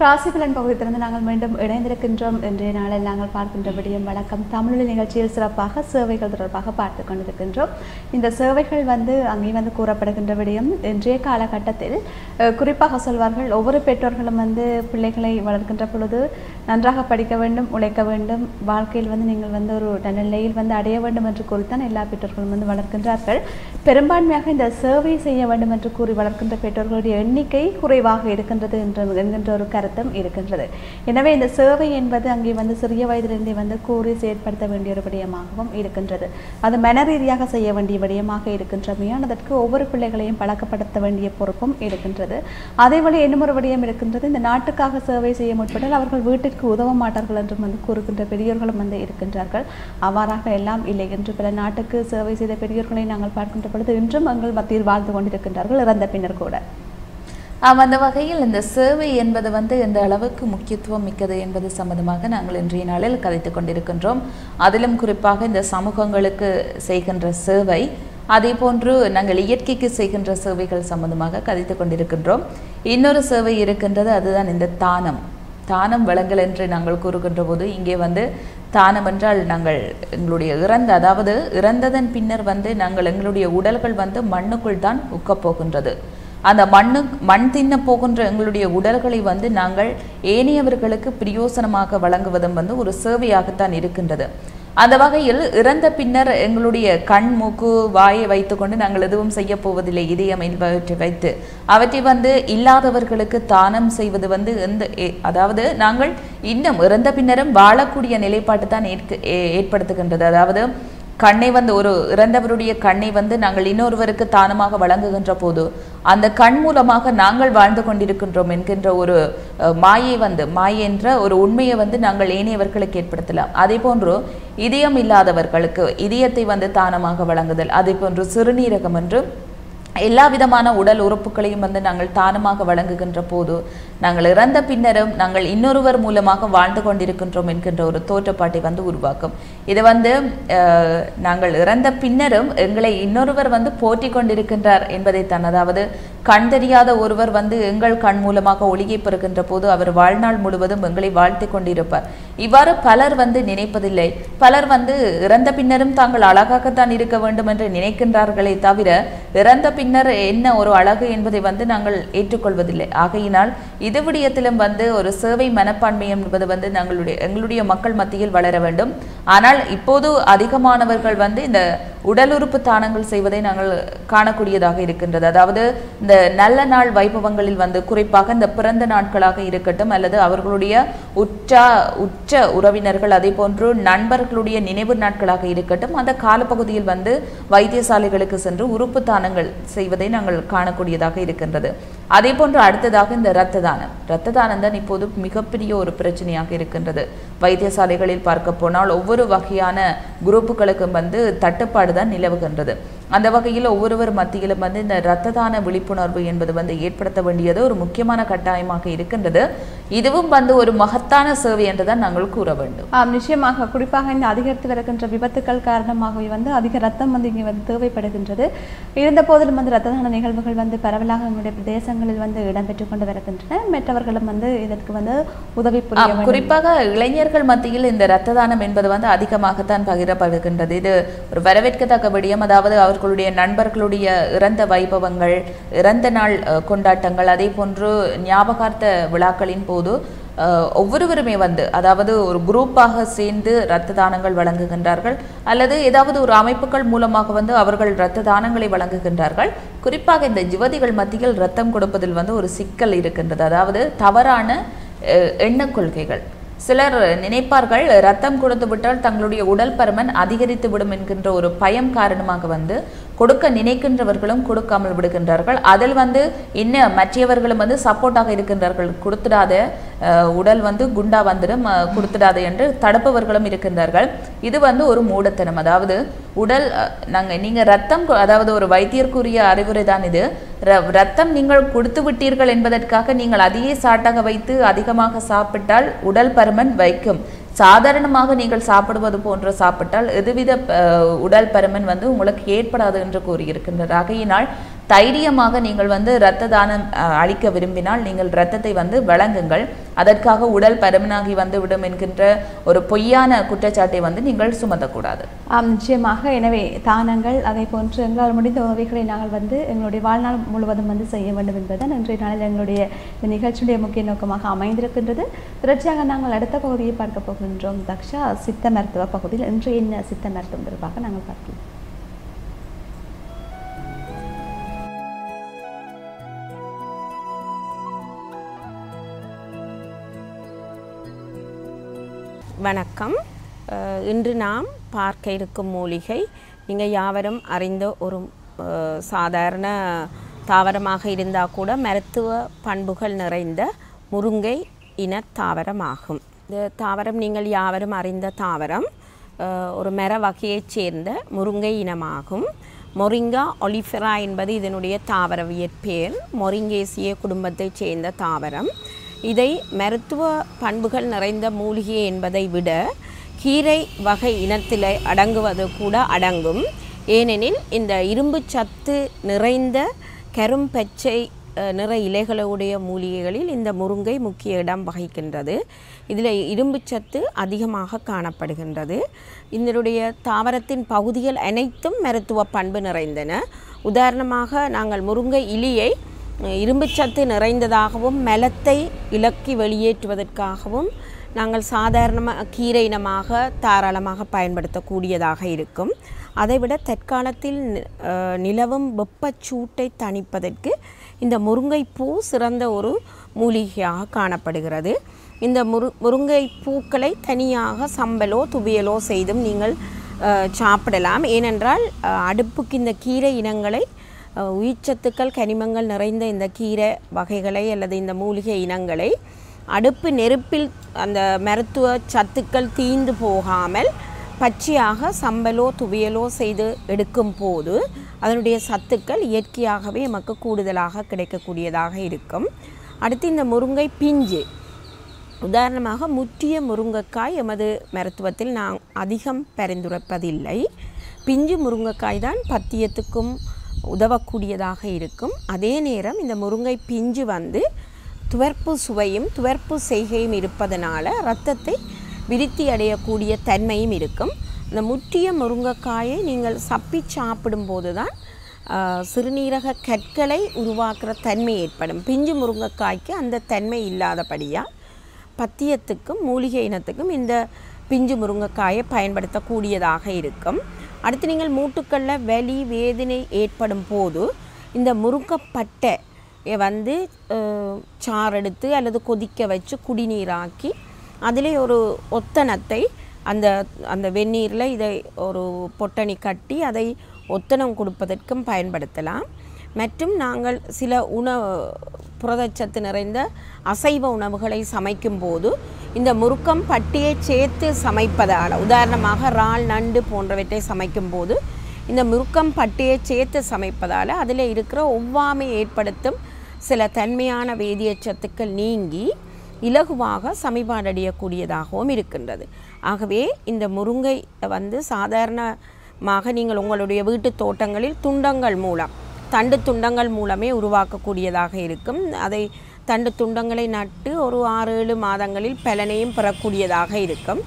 ராசிபலன் பகுதியிலிருந்து நாங்கள் மீண்டும் இணைந்திருக்கின்றோம். இன்றைய நாளில் நாங்கள் பார்க்கின்றபடியும் வழக்கம் தமிழில் நிகழ்ச்சியில் சிறப்பாக சேவைகள் தொடர்பாக பார்த்து கொண்டிருக்கின்றோம். இந்த சேவைகள் வந்து அங்கே வந்து கூறப்படுகின்ற இன்றைய காலகட்டத்தில் குறிப்பாக சொல்வார்கள் ஒவ்வொரு பெற்றோர்களும் வந்து பிள்ளைகளை வளர்க்கின்ற பொழுது நன்றாக படிக்க வேண்டும் உழைக்க வேண்டும். வாழ்க்கையில் வந்து நீங்கள் வந்து ஒரு நல்ல நிலையில் வந்து அடைய வேண்டும் என்று கூறித்தான் எல்லா பெற்றோர்களும் வந்து வளர்க்கின்றார்கள். பெரும்பான்மையாக இந்த சேவை செய்ய வேண்டும் என்று கூறி வளர்க்கின்ற பெற்றோர்களுடைய எண்ணிக்கை குறைவாக இருக்கின்றது என்ற என்கின்ற ஒரு அர்த்தம் இருக்கின்றது. எனவே இந்த சேவை என்பது அங்கே வந்து சிறிய வயதிலிருந்தே வந்து கூறி செயற்படுத்த வேண்டிய ஒரு விடயமாகவும் இருக்கின்றது. அது மன ரீதியாக செய்ய வேண்டிய விடயமாக இருக்கின்றமையால் அதற்கு ஒவ்வொரு பிள்ளைகளையும் பழக்கப்படுத்த வேண்டிய பொறுப்பும் இருக்கின்றது. அதேபோல இன்னும் ஒரு விடயம் இருக்கின்றது. இந்த நாட்டுக்காக சேவை செய்ய முற்பட்டால் அவர்கள் வீட்டிற்கு உதவ மாட்டார்கள் என்றும் வந்து கூறுகின்ற பெரியோர்களும் வந்து இருக்கின்றார்கள். அவ்வாறாக எல்லாம் இல்லை என்று பல நாட்டுக்கு சேவை செய்த பெரியோர்களை நாங்கள் பார்க்கின்ற பொழுது இன்றும் எங்கள் மத்தியில் வாழ்ந்து கொண்டிருக்கின்றார்கள் இறந்த பின்னர் கூட. அந்த வகையில் இந்த சேவை என்பது வந்து எந்த அளவுக்கு முக்கியத்துவம் மிக்கது என்பது சம்பந்தமாக நாங்கள் இன்றைய நாளில் கதைத்து கொண்டிருக்கின்றோம். அதிலும் குறிப்பாக இந்த சமூகங்களுக்கு செய்கின்ற சேவை அதே போன்று நாங்கள் இயற்கைக்கு செய்கின்ற சேவைகள் சம்பந்தமாக கதைத்து கொண்டிருக்கின்றோம். இன்னொரு சேவை இருக்கின்றது அதுதான் இந்த தானம். தானம் வழங்கல் என்று நாங்கள் கூறுகின்ற போது இங்கே வந்து தானம் என்றால் நாங்கள் எங்களுடைய இறந்த அதாவது இறந்ததன் பின்னர் வந்து நாங்கள் எங்களுடைய உடல்கள் வந்து மண்ணுக்குள் தான் உக்கப்போகின்றது போகின்றது. அந்த மண்ணு மண் தின்ன போகின்ற எங்களுடைய உடல்களை வந்து நாங்கள் ஏனையவர்களுக்கு பிரயோசனமாக வழங்குவதும் வந்து ஒரு சேவையாகத்தான் இருக்கின்றது. அந்த வகையில் இறந்த பின்னர் எங்களுடைய கண் மூக்கு வாயை வைத்துக்கொண்டு நாங்கள் எதுவும் செய்ய போவதில்லை. இதயம் என்பவற்றை வைத்து அவற்றை வந்து இல்லாதவர்களுக்கு தானம் செய்வது வந்து எந்த அதாவது நாங்கள் இன்னும் இறந்த பின்னரும் வாழக்கூடிய நிலைப்பாட்டு தான் ஏற்க ஏ- ஏற்படுத்துகின்றது. அதாவது கண்ணை வந்து ஒரு இறந்தவருடைய கண்ணை வந்து நாங்கள் இன்னொருவருக்கு தானமாக வழங்குகின்ற போது அந்த கண் மூலமாக நாங்கள் வாழ்ந்து கொண்டிருக்கின்றோம் என்கின்ற ஒரு அஹ், மாயை வந்து மாயை என்ற ஒரு உண்மையை வந்து நாங்கள் ஏனையவர்களுக்கு ஏற்படுத்தலாம் அதே போன்று இதயம் இல்லாதவர்களுக்கு இதயத்தை வந்து தானமாக வழங்குதல். அதே போன்று சிறுநீரகம் என்று எல்லா விதமான உடல் உறுப்புகளையும் வந்து நாங்கள் தானமாக வழங்குகின்ற போது நாங்கள் இறந்த பின்னரும் நாங்கள் இன்னொருவர் மூலமாக வாழ்ந்து கொண்டிருக்கின்றோம் என்கின்ற ஒரு தோற்றப்பாட்டை வந்து உருவாக்கும். இது வந்து நாங்கள் இறந்த பின்னரும் எங்களை இன்னொருவர் வந்து போற்றி கொண்டிருக்கின்றார் என்பதைத்தான் அதாவது கண் தெரியாத ஒருவர் வந்து எங்கள் கண் மூலமாக ஒளியை பெறுகின்ற போது அவர் வாழ்நாள் முழுவதும் எங்களை வாழ்த்தி கொண்டிருப்பார். இவ்வாறு பலர் வந்து நினைப்பதில்லை. பலர் வந்து இறந்த பின்னரும் தாங்கள் அழகாகத்தான் இருக்க வேண்டும் என்று நினைக்கின்றார்களே தவிர இறந்த பின்னர் என்ன ஒரு அழகு என்பதை வந்து நாங்கள் ஏற்றுக்கொள்வதில்லை. ஆகையினால் இது விடயத்திலும் வந்து ஒரு சேவை மனப்பான்மை என்பது வந்து நாங்களுடைய எங்களுடைய மக்கள் மத்தியில் வளர வேண்டும். ஆனால் இப்போது அதிகமானவர்கள் வந்து இந்த உடல் உறுப்பு தானங்கள் செய்வதை நாங்கள் காணக்கூடியதாக இருக்கின்றது. அதாவது இந்த நல்ல நாள் வைபவங்களில் வந்து குறிப்பாக இந்த பிறந்த நாட்களாக இருக்கட்டும் அல்லது அவர்களுடைய உற்றா உற்ற உறவினர்கள் அதே போன்று நண்பர்களுடைய நினைவு நாட்களாக இருக்கட்டும் அந்த காலப்பகுதியில் வந்து வைத்தியசாலைகளுக்கு சென்று உறுப்பு தானங்கள் செய்வதை நாங்கள் காணக்கூடியதாக இருக்கின்றது. அதே போன்று அடுத்ததாக இந்த இரத்த தானம். இரத்த தானம் தான் இப்போது மிகப்பெரிய ஒரு பிரச்சனையாக இருக்கின்றது. வைத்தியசாலைகளில் பார்க்க போனால் ஒவ்வொரு வகையான குரூப்புகளுக்கும் வந்து தட்டுப்பாடு தான் நிலவுகின்றது. அந்த வகையில் ஒவ்வொருவர் மத்தியிலும் வந்து இந்த இரத்த தான விழிப்புணர்வு என்பது வந்து ஏற்படுத்த வேண்டியது ஒரு முக்கியமான கட்டாயமாக இருக்கின்றது. இதுவும் வந்து ஒரு மகத்தான சேவை என்றுதான் நாங்கள் கூற வேண்டும். ஆம் நிச்சயமாக. குறிப்பாக இந்த அதிகரித்து வருகின்ற விபத்துக்கள் காரணமாகவே வந்து அதிக ரத்தம் வந்து இங்கே வந்து தேவைப்படுகின்றது. இருந்த போதிலும் வந்து ரத்த தான நிகழ்வுகள் வந்து பரவலாக எங்களுடைய பிரதேசங்களில் வந்து இடம்பெற்றுக் கொண்டு வருகின்றன. மற்றவர்களும் வந்து இதற்கு வந்து உதவி புரிய குறிப்பாக இளைஞர்கள் மத்தியில் இந்த இரத்த தானம் என்பது வந்து அதிகமாகத்தான் பகிரப்படுகின்றது. இது ஒரு வரவேற்கத்தக்க விடயம். அதாவது அவர்களுடைய நண்பர்களுடைய இறந்த வைபவங்கள் இறந்த நாள் கொண்டாட்டங்கள் அதே போன்று ஞாபகார்த்த விழாக்களின் போது ஒவ்வொருவருமே வந்து அதாவது ஒரு குரூப்பாக சேர்ந்து இரத்த தானங்கள் வழங்குகின்றார்கள் அல்லது ஏதாவது ஒரு அமைப்புகள் மூலமாக வந்து அவர்கள் இரத்த தானங்களை வழங்குகின்றார்கள். குறிப்பாக இந்த யுவதிகள் மத்தியில் இரத்தம் கொடுப்பதில் வந்து ஒரு சிக்கல் இருக்கின்றது. அதாவது தவறான எண்ண எண்ணக் கொள்கைகள். சிலர் நினைப்பார்கள் ரத்தம் கொடுத்து விட்டால் தங்களுடைய உடல் பருமன் அதிகரித்து விடும் என்கின்ற ஒரு பயம் காரணமாக வந்து கொடுக்க நினைக்கின்றவர்களும் கொடுக்காமல் விடுகின்றார்கள். அதில் வந்து இன்னும் மற்றவர்களும் வந்து சப்போர்ட்டாக இருக்கின்றார்கள். கொடுத்துடாத உடல் வந்து குண்டா வந்துடும் கொடுத்துடாத என்று தடுப்பவர்களும் இருக்கின்றார்கள். இது வந்து ஒரு மூடத்தனம். அதாவது உடல் நாங்கள் நீங்கள் ரத்தம் அதாவது ஒரு வைத்தியர்க்குரிய அறிவுரை தான் இது. ர- ரத்தம் நீங்கள் கொடுத்து விட்டீர்கள் என்பதற்காக நீங்கள் அதையே சாட்டாக வைத்து அதிகமாக சாப்பிட்டால் உடல் பருமன் வைக்கும். சாதாரணமாக நீங்கள் சாப்பிடுவது போன்று சாப்பிட்டால் எதுவித உடல் பருமன் வந்து உங்களுக்கு ஏற்படாது என்று கூறியிருக்கின்றார் ஆகையினால் தைரியமாக நீங்கள் வந்து இரத்த தானம் அளிக்க விரும்பினால் நீங்கள் இரத்தத்தை வந்து வழங்குங்கள். அதற்காக உடல் பருமனாகி வந்து விடும் என்கின்ற ஒரு பொய்யான குற்றச்சாட்டை வந்து நீங்கள் சுமத்தக்கூடாது. ஆம் நிச்சயமாக. எனவே தானங்கள் அதை போன்று எங்களால் முடிந்த உதவிகளை நாங்கள் வந்து எங்களுடைய வாழ்நாள் முழுவதும் வந்து செய்ய வேண்டும் என்பதுதான் இன்றைய நாளில் எங்களுடைய இந்த நிகழ்ச்சியுடைய முக்கிய நோக்கமாக அமைந்திருக்கின்றது. தொடர்ச்சியாக நாங்கள் அடுத்த பகுதியை பார்க்க போகின்றோம். தக்ஷா சித்த மருத்துவ பகுதியில் இன்று என்ன சித்த மருத்துவம் தொடர்பாக நாங்கள் பார்க்கலாம். வணக்கம். இன்று நாம் பார்க்க இருக்கும் மூலிகை நீங்கள் யாவரும் அறிந்த ஒரு சாதாரண தாவரமாக இருந்தால் கூட மருத்துவ பண்புகள் நிறைந்த முருங்கை இன தாவரமாகும். இந்த தாவரம் நீங்கள் யாவரும் அறிந்த தாவரம் ஒரு மர வகையைச் சேர்ந்த முருங்கை இனமாகும். மொரிங்கா ஒலிஃபெரா என்பது இதனுடைய தாவரவியற் பெயர் மொரிங்கேசிய குடும்பத்தைச் சேர்ந்த தாவரம். இதை மருத்துவ பண்புகள் நிறைந்த மூலிகை என்பதை விட கீரை வகை இனத்தில் அடங்குவது கூட அடங்கும். ஏனெனில் இந்த இரும்பு சத்து நிறைந்த கரும்பச்சை நிற இலைகளுடைய மூலிகைகளில் இந்த முருங்கை முக்கிய இடம் வகிக்கின்றது. இதில் இரும்பு சத்து அதிகமாக காணப்படுகின்றது. இதனுடைய தாவரத்தின் பகுதிகள் அனைத்தும் மருத்துவ பண்பு நிறைந்தன. உதாரணமாக நாங்கள் முருங்கை இலியை இரும்புச்சத்து நிறைந்ததாகவும் மெலத்தை இலக்கி வெளியேற்றுவதற்காகவும் நாங்கள் சாதாரணமாக கீரை இனமாக தாராளமாக பயன்படுத்தக்கூடியதாக இருக்கும். அதைவிட தற்காலத்தில் நிலவும் வெப்பச்சூட்டை தணிப்பதற்கு இந்த முருங்கைப்பூ சிறந்த ஒரு மூலிகையாக காணப்படுகிறது. இந்த முரு முருங்கை பூக்களை தனியாக சம்பலோ துவியலோ செய்தும் நீங்கள் சாப்பிடலாம். ஏனென்றால் அடுப்புக்கு இந்த கீரை இனங்களை உயிர்ச்சத்துக்கள் கனிமங்கள் நிறைந்த இந்த கீரை வகைகளை அல்லது இந்த மூலிகை இனங்களை அடுப்பு நெருப்பில் அந்த மருத்துவ சத்துக்கள் தீந்து போகாமல் பச்சையாக சம்பலோ துவியலோ செய்து எடுக்கும் போது அதனுடைய சத்துக்கள் இயற்கையாகவே நமக்கு கூடுதலாக கிடைக்கக்கூடியதாக இருக்கும். அடுத்து இந்த முருங்கை பிஞ்சு. உதாரணமாக முற்றிய முருங்கைக்காய் எமது மருத்துவத்தில் நான் அதிகம் பரிந்துரைப்பதில்லை. பிஞ்சு முருங்கைக்காய் தான் பத்தியத்துக்கும் உதவக்கூடியதாக இருக்கும். அதே நேரம் இந்த முருங்கை பிஞ்சு வந்து துவர்ப்பு சுவையும் துவர்ப்பு செய்கையும் இருப்பதனால் ரத்தத்தை விருத்தி அடையக்கூடிய தன்மையும் இருக்கும். இந்த முற்றிய முருங்கைக்காயை நீங்கள் சப்பி சாப்பிடும்போது தான் சிறுநீரக கற்களை உருவாக்குற தன்மை ஏற்படும். பிஞ்சு முருங்கைக்காய்க்கு அந்த தன்மை இல்லாதபடியால் பத்தியத்துக்கும் மூலிகை இனத்துக்கும் இந்த பிஞ்சு முருங்கைக்காயை பயன்படுத்தக்கூடியதாக இருக்கும். அடுத்து நீங்கள் மூட்டுக்களில் வலி வேதனை ஏற்படும் போது இந்த முறுக்கப்பட்டை வந்து அஹ், சாறெடுத்து அல்லது கொதிக்க வச்சு குடிநீராக்கி அதிலே ஒரு ஒத்தனத்தை அந்த அந்த வெந்நீரில் இதை ஒரு பொட்டணி கட்டி அதை ஒத்தனம் கொடுப்பதற்கும் பயன்படுத்தலாம். மற்றும் நாங்கள் சில உணவு புரதச்சத்து நிறைந்த அசைவ உணவுகளை சமைக்கும் போது இந்த முறுக்கம் பட்டியை சேர்த்து சமைப்பதால் உதாரணமாக இறால் நண்டு போன்றவற்றை சமைக்கும் போது இந்த முறுக்கம் பட்டியை சேர்த்து சமைப்பதால் அதில் இருக்கிற ஒவ்வாமை ஏற்படுத்தும் சில தன்மையான வேதியச் சத்துக்கள் நீங்கி இலகுவாக சமிபாடடையக்கூடியதாகவும் இருக்கின்றது. ஆகவே இந்த முருங்கை வந்து சாதாரணமாக நீங்கள் உங்களுடைய வீட்டு தோட்டங்களில் துண்டங்கள் மூலம் தண்டு துண்டங்கள் மூலமே உருவாக்கக்கூடியதாக இருக்கும். அதை தண்டு துண்டங்களை நட்டு ஒரு ஆறு ஏழு மாதங்களில் பலனையும் பெறக்கூடியதாக இருக்கும்.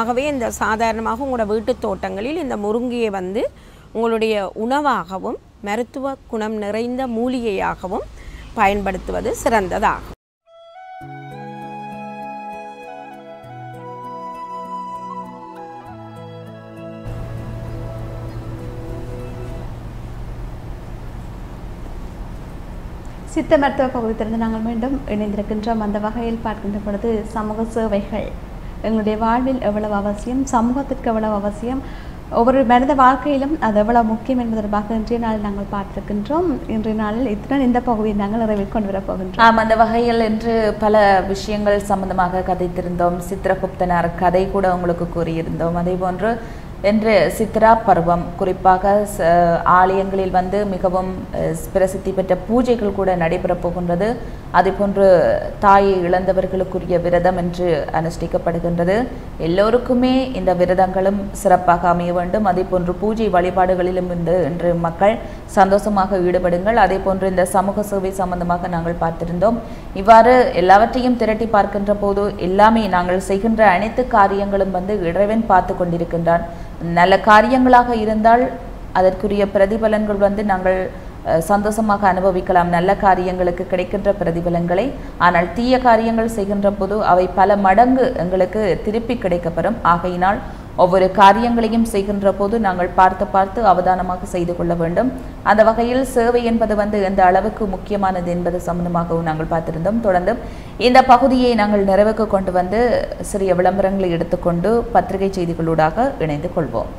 ஆகவே இந்த சாதாரணமாக உங்களோட வீட்டு தோட்டங்களில் இந்த முருங்கையை வந்து உங்களுடைய உணவாகவும் மருத்துவ குணம் நிறைந்த மூலிகையாகவும் பயன்படுத்துவது சிறந்ததாகும். சித்த மருத்துவ பகுதியிலிருந்து நாங்கள் மீண்டும் இணைந்திருக்கின்றோம். அந்த வகையில் பார்க்கின்ற பொழுது சமூக சேவைகள் எங்களுடைய வாழ்வில் எவ்வளவு அவசியம் சமூகத்திற்கு எவ்வளவு அவசியம் ஒவ்வொரு மனித வாழ்க்கையிலும் அது எவ்வளவு முக்கியம் என்பது தொடர்பாக இன்றைய நாளில் நாங்கள் பார்த்திருக்கின்றோம். இன்றைய நாளில் இத்துடன் இந்த பகுதியை நாங்கள் நிறைவில் கொண்டு வரப்போகின்றோம் ஆம் அந்த வகையில் என்று பல விஷயங்கள் சம்பந்தமாக கதைத்திருந்தோம். சித்திரகுப்தனார் கதை கூட உங்களுக்கு கூறியிருந்தோம். அதே போன்று என்று சித்ரா பருவம். குறிப்பாக ச- ஆலயங்களில் வந்து மிகவும் அஹ், பிரசித்தி பெற்ற பூஜைகள் கூட நடைபெறப் போகின்றது. அதே போன்று தாயை இழந்தவர்களுக்குரிய விரதம் என்று அனுஷ்டிக்கப்படுகின்றது. எல்லோருக்குமே இந்த விரதங்களும் சிறப்பாக அமைய வேண்டும். அதே போன்று பூஜை வழிபாடுகளிலும் இந்த இன்று மக்கள் சந்தோஷமாக ஈடுபடுங்கள். அதே போன்று இந்த சமூக சேவை சம்பந்தமாக நாங்கள் பார்த்திருந்தோம். இவ்வாறு எல்லாவற்றையும் திரட்டி பார்க்கின்ற போது எல்லாமே நாங்கள் செய்கின்ற அனைத்து காரியங்களும் வந்து இறைவன் பார்த்து கொண்டிருக்கின்றான். நல்ல காரியங்களாக இருந்தால் அதற்குரிய பிரதிபலன்கள் வந்து நாங்கள் அஹ், சந்தோஷமாக அனுபவிக்கலாம். நல்ல காரியங்களுக்கு கிடைக்கின்ற பிரதிபலன்களை. ஆனால் தீய காரியங்கள் செய்கின்ற போது அவை பல மடங்கு எங்களுக்கு திருப்பி கிடைக்கப்பெறும். ஆகையினால் ஒவ்வொரு காரியங்களையும் செய்கின்ற போது நாங்கள் பார்த்து பார்த்து அவதானமாக செய்து கொள்ள வேண்டும். அந்த வகையில் சேவை என்பது வந்து எந்த அளவுக்கு முக்கியமானது என்பது சம்பந்தமாகவும் நாங்கள் பார்த்திருந்தோம். தொடர்ந்து இந்த பகுதியை நாங்கள் நிறைவுக்கு கொண்டு வந்து சிறிய விளம்பரங்களை எடுத்துக்கொண்டு பத்திரிகை செய்திகளூடாக இணைந்து கொள்வோம்.